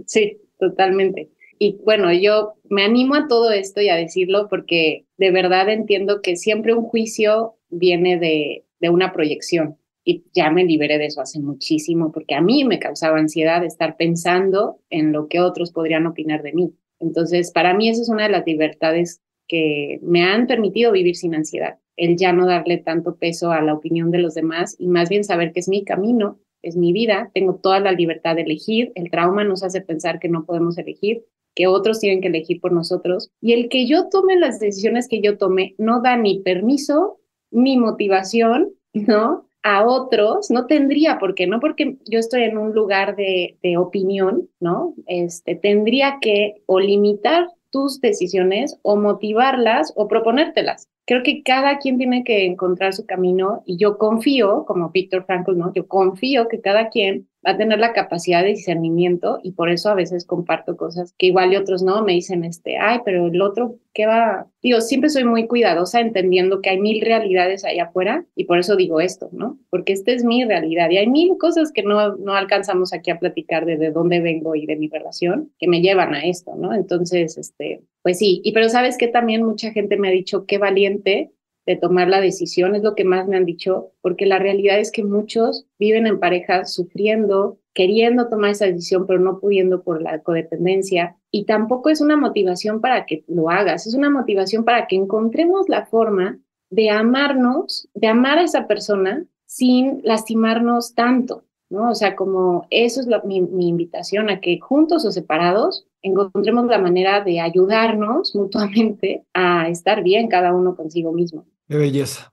A: Sí, totalmente. Y bueno, yo me animo a todo esto y a decirlo porque de verdad entiendo que siempre un juicio viene de, de una proyección. Y ya me liberé de eso hace muchísimo porque a mí me causaba ansiedad estar pensando en lo que otros podrían opinar de mí. Entonces, para mí eso es una de las libertades que me han permitido vivir sin ansiedad, el ya no darle tanto peso a la opinión de los demás y más bien saber que es mi camino, es mi vida, tengo toda la libertad de elegir, el trauma nos hace pensar que no podemos elegir, que otros tienen que elegir por nosotros. Y el que yo tome las decisiones que yo tome no da ni permiso ni motivación, ¿no? A otros, no tendría por qué, no porque yo estoy en un lugar de, de opinión, ¿no? Este, tendría que o limitar tus decisiones o motivarlas o proponértelas. Creo que cada quien tiene que encontrar su camino y yo confío, como Víctor Frankl, ¿no? Yo confío que cada quien va a tener la capacidad de discernimiento y por eso a veces comparto cosas que igual otros no, me dicen, este, ay, pero el otro, ¿qué va? Digo, siempre soy muy cuidadosa entendiendo que hay mil realidades allá afuera y por eso digo esto, ¿no? Porque esta es mi realidad y hay mil cosas que no, no alcanzamos aquí a platicar de, de dónde vengo y de mi relación que me llevan a esto, ¿no? Entonces, este, pues sí, y pero sabes que también mucha gente me ha dicho, qué valiente de tomar la decisión, es lo que más me han dicho, porque la realidad es que muchos viven en pareja sufriendo, queriendo tomar esa decisión, pero no pudiendo por la codependencia. Y tampoco es una motivación para que lo hagas, es una motivación para que encontremos la forma de amarnos, de amar a esa persona sin lastimarnos tanto, ¿no? O sea, como eso es mi, mi invitación a que juntos o separados encontremos la manera de ayudarnos mutuamente a estar bien cada uno consigo mismo.
C: Qué belleza.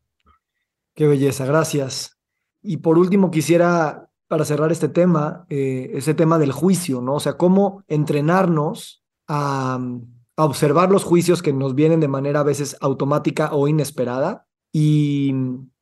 C: Qué belleza. Gracias. Y por último, quisiera, para cerrar este tema, eh, ese tema del juicio, ¿no? O sea, cómo entrenarnos a, observar los juicios que nos vienen de manera a veces automática o inesperada y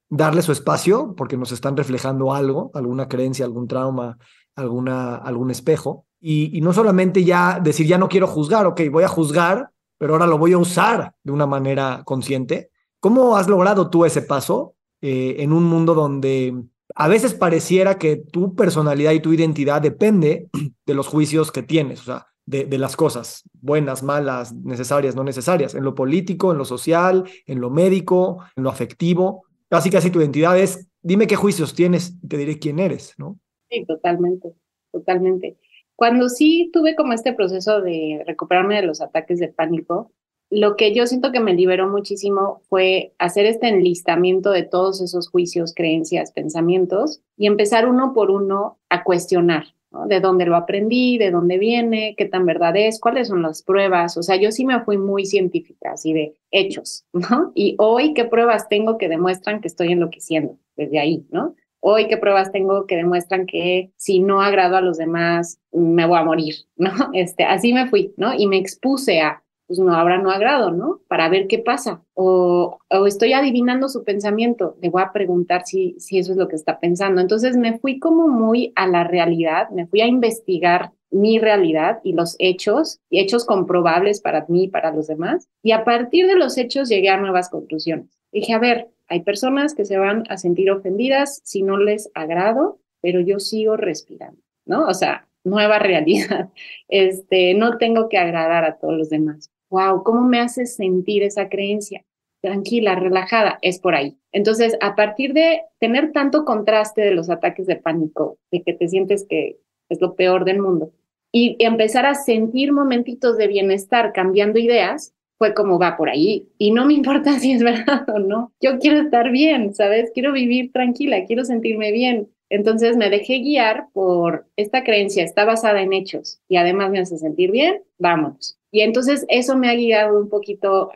C: darle su espacio porque nos están reflejando algo, alguna creencia, algún trauma, alguna, algún espejo. Y, y, no solamente ya decir, ya no quiero juzgar, ok, voy a juzgar, pero ahora lo voy a usar de una manera consciente, ¿Cómo has logrado tú ese paso eh, en un mundo donde a veces pareciera que tu personalidad y tu identidad depende de los juicios que tienes, o sea, de, de, las cosas buenas, malas, necesarias, no necesarias, en lo político, en lo social, en lo médico, en lo afectivo. Casi casi tu identidad es, dime qué juicios tienes y te diré quién eres, ¿no?
A: Sí, totalmente, totalmente. Cuando sí tuve como este proceso de recuperarme de los ataques de pánico, lo que yo siento que me liberó muchísimo fue hacer este enlistamiento de todos esos juicios, creencias, pensamientos y empezar uno por uno a cuestionar, De dónde lo aprendí, de dónde viene, qué tan verdad es, cuáles son las pruebas. O sea, yo sí me fui muy científica, así de hechos, ¿no? Y hoy, ¿qué pruebas tengo que demuestran que estoy enloqueciendo? Desde ahí, ¿no? Hoy, ¿qué pruebas tengo que demuestran que si no agrado a los demás, me voy a morir, ¿no? Este, así me fui, ¿no? Y me expuse a, pues no habrá no agrado, ¿no? Para ver qué pasa. O, o, estoy adivinando su pensamiento, le voy a preguntar si, si eso es lo que está pensando. Entonces me fui como muy a la realidad, me fui a investigar mi realidad y los hechos, y hechos comprobables para mí y para los demás. Y a partir de los hechos llegué a nuevas conclusiones. Dije, a ver, hay personas que se van a sentir ofendidas si no les agrado, pero yo sigo respirando, ¿no? O sea, nueva realidad. Este, no tengo que agradar a todos los demás wow, ¿cómo me hace sentir esa creencia? Tranquila, relajada, es por ahí. Entonces, a partir de tener tanto contraste de los ataques de pánico, de que te sientes que es lo peor del mundo, y empezar a sentir momentitos de bienestar cambiando ideas, fue como va por ahí. Y no me importa si es verdad o no. Yo quiero estar bien, ¿sabes? Quiero vivir tranquila, quiero sentirme bien. Entonces me dejé guiar por esta creencia, está basada en hechos y además me hace sentir bien, vámonos. Y entonces eso me ha guiado un poquito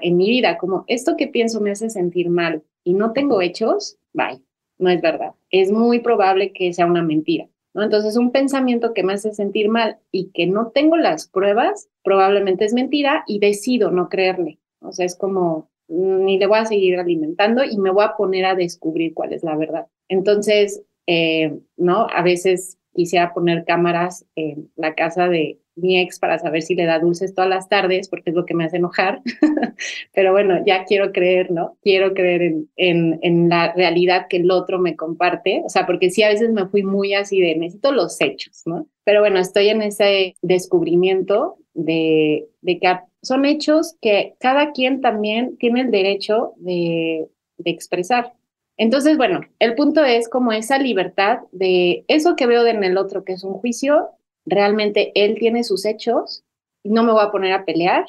A: en mi vida, como esto que pienso me hace sentir mal y no tengo hechos, bye, no es verdad. Es muy probable que sea una mentira. ¿no? Entonces un pensamiento que me hace sentir mal y que no tengo las pruebas, probablemente es mentira y decido no creerle. O sea, es como, mm, ni le voy a seguir alimentando y me voy a poner a descubrir cuál es la verdad. Entonces, eh, ¿no? A veces quisiera poner cámaras en la casa de mi ex para saber si le da dulces todas las tardes, porque es lo que me hace enojar. Pero bueno, ya quiero creer, ¿no? Quiero creer en, en, en, la realidad que el otro me comparte. O sea, porque sí, a veces me fui muy así de necesito los hechos, ¿no? Pero bueno, estoy en ese descubrimiento de, de que son hechos que cada quien también tiene el derecho de, de expresar. Entonces, bueno, el punto es como esa libertad de eso que veo en el otro, que es un juicio, realmente él tiene sus hechos, no me voy a poner a pelear,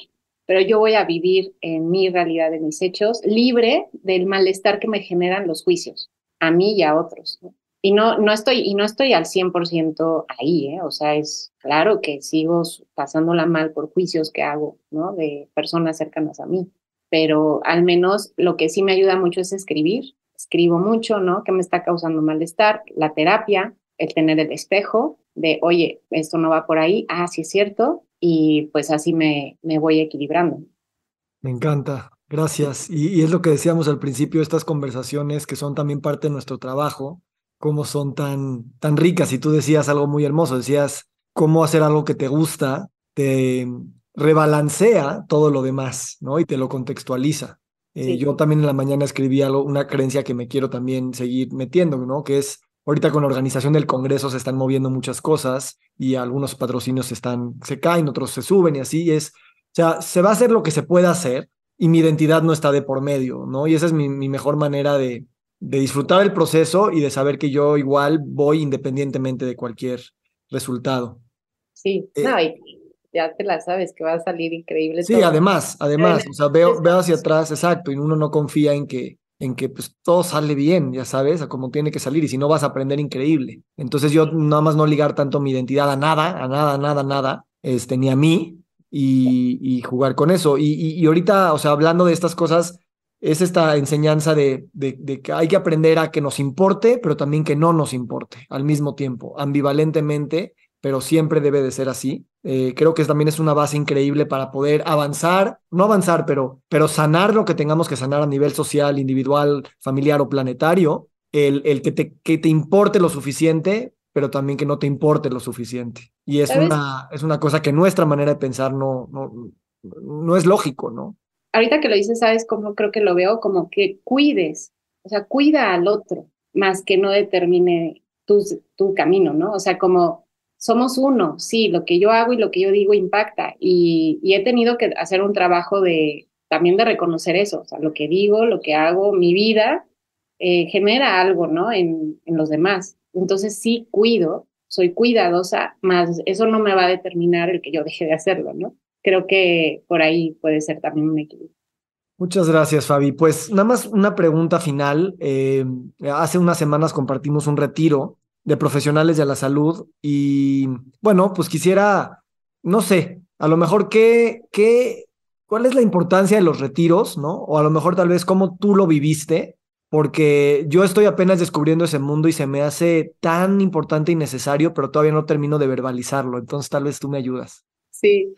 A: pero yo voy a vivir en mi realidad, de mis hechos, libre del malestar que me generan los juicios, a mí y a otros. Y no, no estoy, y no estoy al 100% ahí, ¿eh? o sea, es claro que sigo pasándola mal por juicios que hago, ¿no? De personas cercanas a mí, pero al menos lo que sí me ayuda mucho es escribir, escribo mucho, ¿no? ¿Qué me está causando malestar? La terapia, el tener el espejo de, oye, esto no va por ahí, ah, sí es cierto, y pues así me, me voy equilibrando.
C: Me encanta, gracias. Y, es lo que decíamos al principio, estas conversaciones que son también parte de nuestro trabajo, cómo son tan, tan ricas. Y tú decías algo muy hermoso, decías cómo hacer algo que te gusta, te rebalancea todo lo demás, ¿no? Y te lo contextualiza. Eh, yo también en la mañana escribí algo, una creencia que me quiero también seguir metiendo, ¿no? Que es Ahorita con la organización del Congreso se están moviendo muchas cosas y algunos patrocinios están, se caen, otros se suben y así es. O sea, se va a hacer lo que se pueda hacer y mi identidad no está de por medio, ¿no? Y esa es mi, mejor manera de, de disfrutar el proceso y de saber que yo igual voy independientemente de cualquier resultado.
A: Sí, eh, no, y ya te la sabes que va a salir increíble.
C: Sí, además, además, o sea, veo, veo hacia atrás, exacto, y uno no confía en que, en que pues todo sale bien, ya sabes, a como tiene que salir y si no vas a aprender increíble. Entonces yo nada más no ligar tanto mi identidad a nada, a nada, nada, nada, este, ni a mí y, y jugar con eso. Y, y, ahorita, o sea, hablando de estas cosas, es esta enseñanza de, de, de, que hay que aprender a que nos importe, pero también que no nos importe al mismo tiempo, ambivalentemente, pero siempre debe de ser así. Eh, creo que también es una base increíble para poder avanzar, no avanzar, pero, pero sanar lo que tengamos que sanar a nivel social, individual, familiar o planetario, el, el que, te, que te importe lo suficiente, pero también que no te importe lo suficiente. Y es, una, es una cosa que nuestra manera de pensar no, no, no es lógico, ¿no?
A: Ahorita que lo dices, ¿sabes cómo creo que lo veo? Como que cuides, o sea, cuida al otro, más que no determine tu, tu camino, ¿no? O sea, como somos uno, sí, lo que yo hago y lo que yo digo impacta y, he tenido que hacer un trabajo de también de reconocer eso, o sea, lo que digo, lo que hago, mi vida eh, genera algo, ¿no? En, los demás. Entonces sí cuido, soy cuidadosa, más eso no me va a determinar el que yo deje de hacerlo, ¿no? Creo que por ahí puede ser también un equilibrio.
C: Muchas gracias, Fabi. Pues nada más una pregunta final. Eh, hace unas semanas compartimos un retiro de profesionales de la salud y bueno, pues quisiera, no sé, a lo mejor qué, qué, cuál es la importancia de los retiros, ¿no? O a lo mejor tal vez cómo tú lo viviste, porque yo estoy apenas descubriendo ese mundo y se me hace tan importante y necesario, pero todavía no termino de verbalizarlo. Entonces tal vez tú me ayudas.
A: Sí,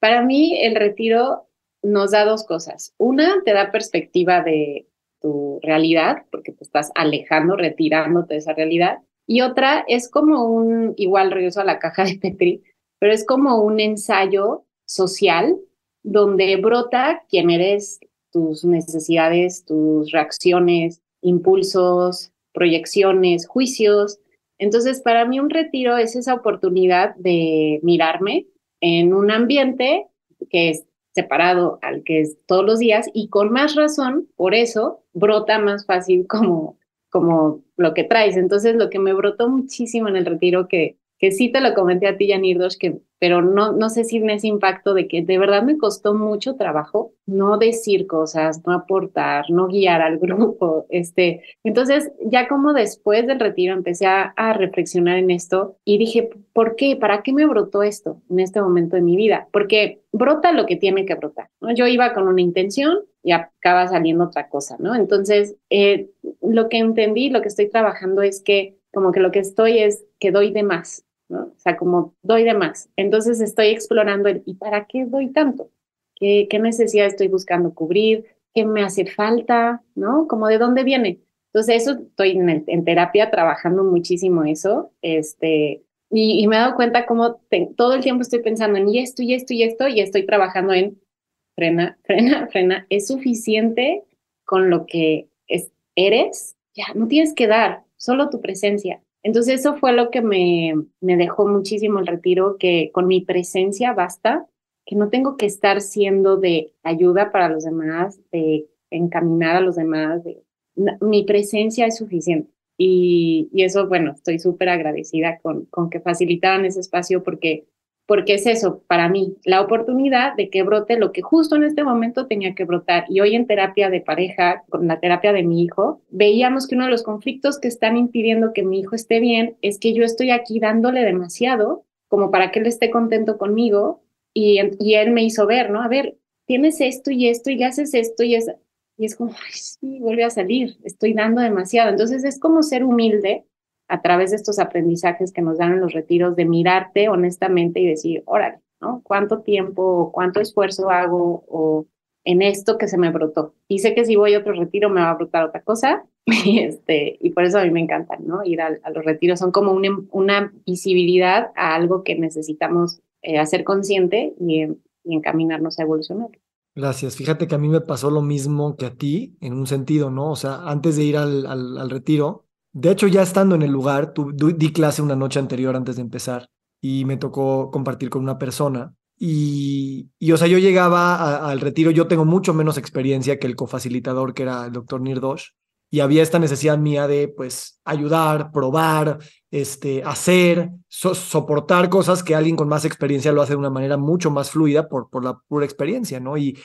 A: para mí el retiro nos da dos cosas. Una, te da perspectiva de tu realidad, porque te estás alejando, retirándote de esa realidad. Y otra es como un, igual regreso a la caja de Petri, pero es como un ensayo social donde brota quién eres, tus necesidades, tus reacciones, impulsos, proyecciones, juicios. Entonces, para mí un retiro es esa oportunidad de mirarme en un ambiente que es separado al que es todos los días y con más razón, por eso brota más fácil como, como lo que traes. Entonces, lo que me brotó muchísimo en el retiro, que, que sí te lo comenté a ti, Janirdos, que pero no, no sé si en ese impacto de que de verdad me costó mucho trabajo no decir cosas, no aportar, no guiar al grupo. Este. Entonces, ya como después del retiro empecé a, reflexionar en esto y dije, ¿por qué? ¿Para qué me brotó esto en este momento de mi vida? Porque brota lo que tiene que brotar. ¿no? Yo iba con una intención y acaba saliendo otra cosa, ¿no? Entonces, eh, lo que entendí, lo que estoy trabajando es que como que lo que estoy es que doy de más, o sea, como doy de más. Entonces estoy explorando el, ¿y para qué doy tanto? ¿Qué, qué necesidad estoy buscando cubrir? ¿Qué me hace falta? ¿No? Como de dónde viene. Entonces eso estoy en, terapia trabajando muchísimo eso, este, y, me he dado cuenta como todo el tiempo estoy pensando en y esto y esto y esto y estoy trabajando en frena, frena, frena. Es suficiente con lo que eres, ya, no tienes que dar, solo tu presencia. Entonces eso fue lo que me, me dejó muchísimo el retiro, que con mi presencia basta, que no tengo que estar siendo de ayuda para los demás, de encaminar a los demás, de, mi presencia es suficiente. Y, y eso, bueno, estoy súper agradecida con, con que facilitaran ese espacio porque porque es eso, para mí, la oportunidad de que brote lo que justo en este momento tenía que brotar. Y hoy en terapia de pareja, con la terapia de mi hijo, veíamos que uno de los conflictos que están impidiendo que mi hijo esté bien es que yo estoy aquí dándole demasiado como para que él esté contento conmigo y, y él me hizo ver, ¿no? A ver, tienes esto y esto y haces esto y es, y es como, ay, sí, vuelve a salir, estoy dando demasiado. Entonces es como ser humilde a través de estos aprendizajes que nos dan en los retiros, de mirarte honestamente y decir, órale, ¿no? ¿Cuánto tiempo, cuánto esfuerzo hago o en esto que se me brotó? Y sé que si voy a otro retiro me va a brotar otra cosa, y, este, y por eso a mí me encantan, ¿no? Ir a, los retiros son como una, una, visibilidad a algo que necesitamos eh, hacer consciente y, y encaminarnos a evolucionar.
C: Gracias. Fíjate que a mí me pasó lo mismo que a ti, en un sentido, ¿no? O sea, antes de ir al, al retiro, de hecho, ya estando en el lugar, tu, di clase una noche anterior antes de empezar y me tocó compartir con una persona. Y, y o sea, yo llegaba al retiro, yo tengo mucho menos experiencia que el cofacilitador, que era el doctor Nirdosh, y había esta necesidad mía de, pues, ayudar, probar, este, hacer, soportar cosas que alguien con más experiencia lo hace de una manera mucho más fluida por, por la pura experiencia, ¿no? Y,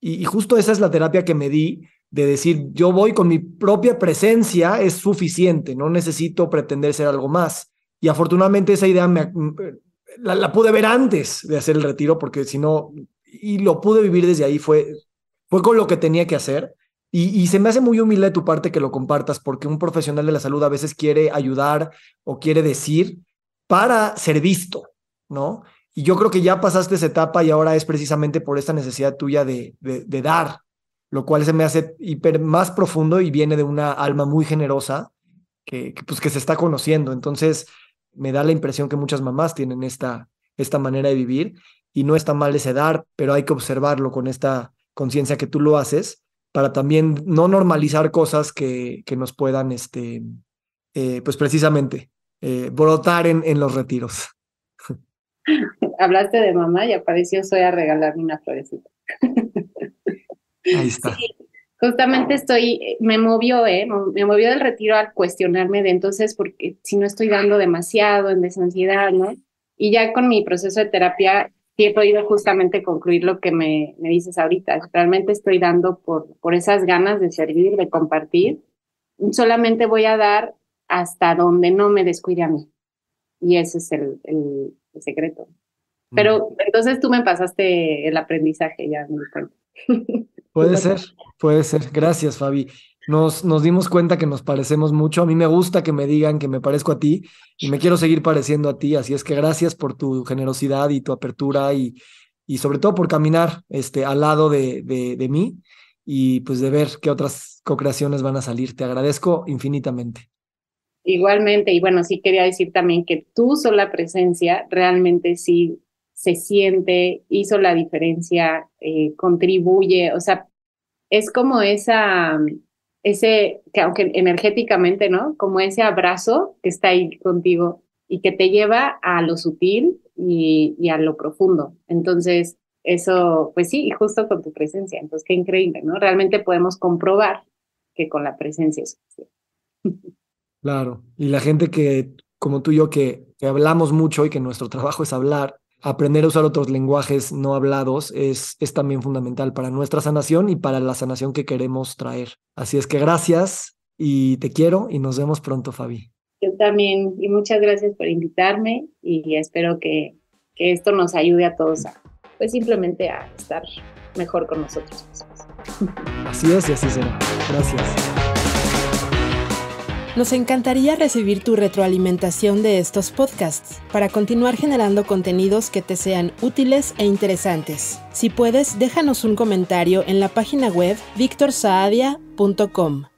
C: y, y justo esa es la terapia que me di de decir, yo voy con mi propia presencia, es suficiente, no necesito pretender ser algo más. Y afortunadamente esa idea me, la, pude ver antes de hacer el retiro, porque si no, y lo pude vivir desde ahí, fue, fue con lo que tenía que hacer. Y, y, se me hace muy humilde de tu parte que lo compartas, porque un profesional de la salud a veces quiere ayudar o quiere decir para ser visto, ¿no? Y yo creo que ya pasaste esa etapa y ahora es precisamente por esta necesidad tuya de, de dar, lo cual se me hace hiper más profundo y viene de una alma muy generosa que, pues, que se está conociendo. Entonces, me da la impresión que muchas mamás tienen esta, esta manera de vivir y no está mal ese dar, pero hay que observarlo con esta conciencia que tú lo haces para también no normalizar cosas que, que nos puedan, este, eh, pues precisamente, eh, brotar en, en los retiros.
A: Hablaste de mamá y apareció Soy a regalarme una florecita.
C: Ahí está.
A: justamente estoy, me movió, ¿eh? Me movió del retiro al cuestionarme de entonces, porque si no estoy dando demasiado en desansiedad, ¿no? Y ya con mi proceso de terapia sí he podido justamente concluir lo que me, me dices ahorita. Realmente estoy dando por, por esas ganas de servir, de compartir. Solamente voy a dar hasta donde no me descuide a mí. Y ese es el, el, secreto. Pero entonces tú me pasaste el aprendizaje, ya me di cuenta.
C: Puede ser, puede ser. Gracias, Fabi. Nos, nos dimos cuenta que nos parecemos mucho. A mí me gusta que me digan que me parezco a ti y me quiero seguir pareciendo a ti. Así es que gracias por tu generosidad y tu apertura y, y sobre todo por caminar este, al lado de, de, de mí y pues de ver qué otras co-creaciones van a salir. Te agradezco infinitamente.
A: Igualmente, y bueno, sí quería decir también que tu sola presencia realmente sí se siente, hizo la diferencia, eh, contribuye, o sea, es como esa, ese, que aunque energéticamente, ¿no? Como ese abrazo que está ahí contigo y que te lleva a lo sutil y, y a lo profundo. Entonces, eso, pues sí, justo con tu presencia. Entonces, qué increíble, ¿no? Realmente podemos comprobar que con la presencia es suficiente.
C: Claro, y la gente que, como tú y yo, que, hablamos mucho y que nuestro trabajo es hablar, aprender a usar otros lenguajes no hablados es, es también fundamental para nuestra sanación y para la sanación que queremos traer. Así es que gracias y te quiero y nos vemos pronto, Fabi.
A: Yo también, y muchas gracias por invitarme y espero que, que esto nos ayude a todos a, pues simplemente a estar mejor con nosotros mismos.
C: Así es y así será. Gracias.
B: Nos encantaría recibir tu retroalimentación de estos podcasts para continuar generando contenidos que te sean útiles e interesantes. Si puedes, déjanos un comentario en la página web victorsaadia.com.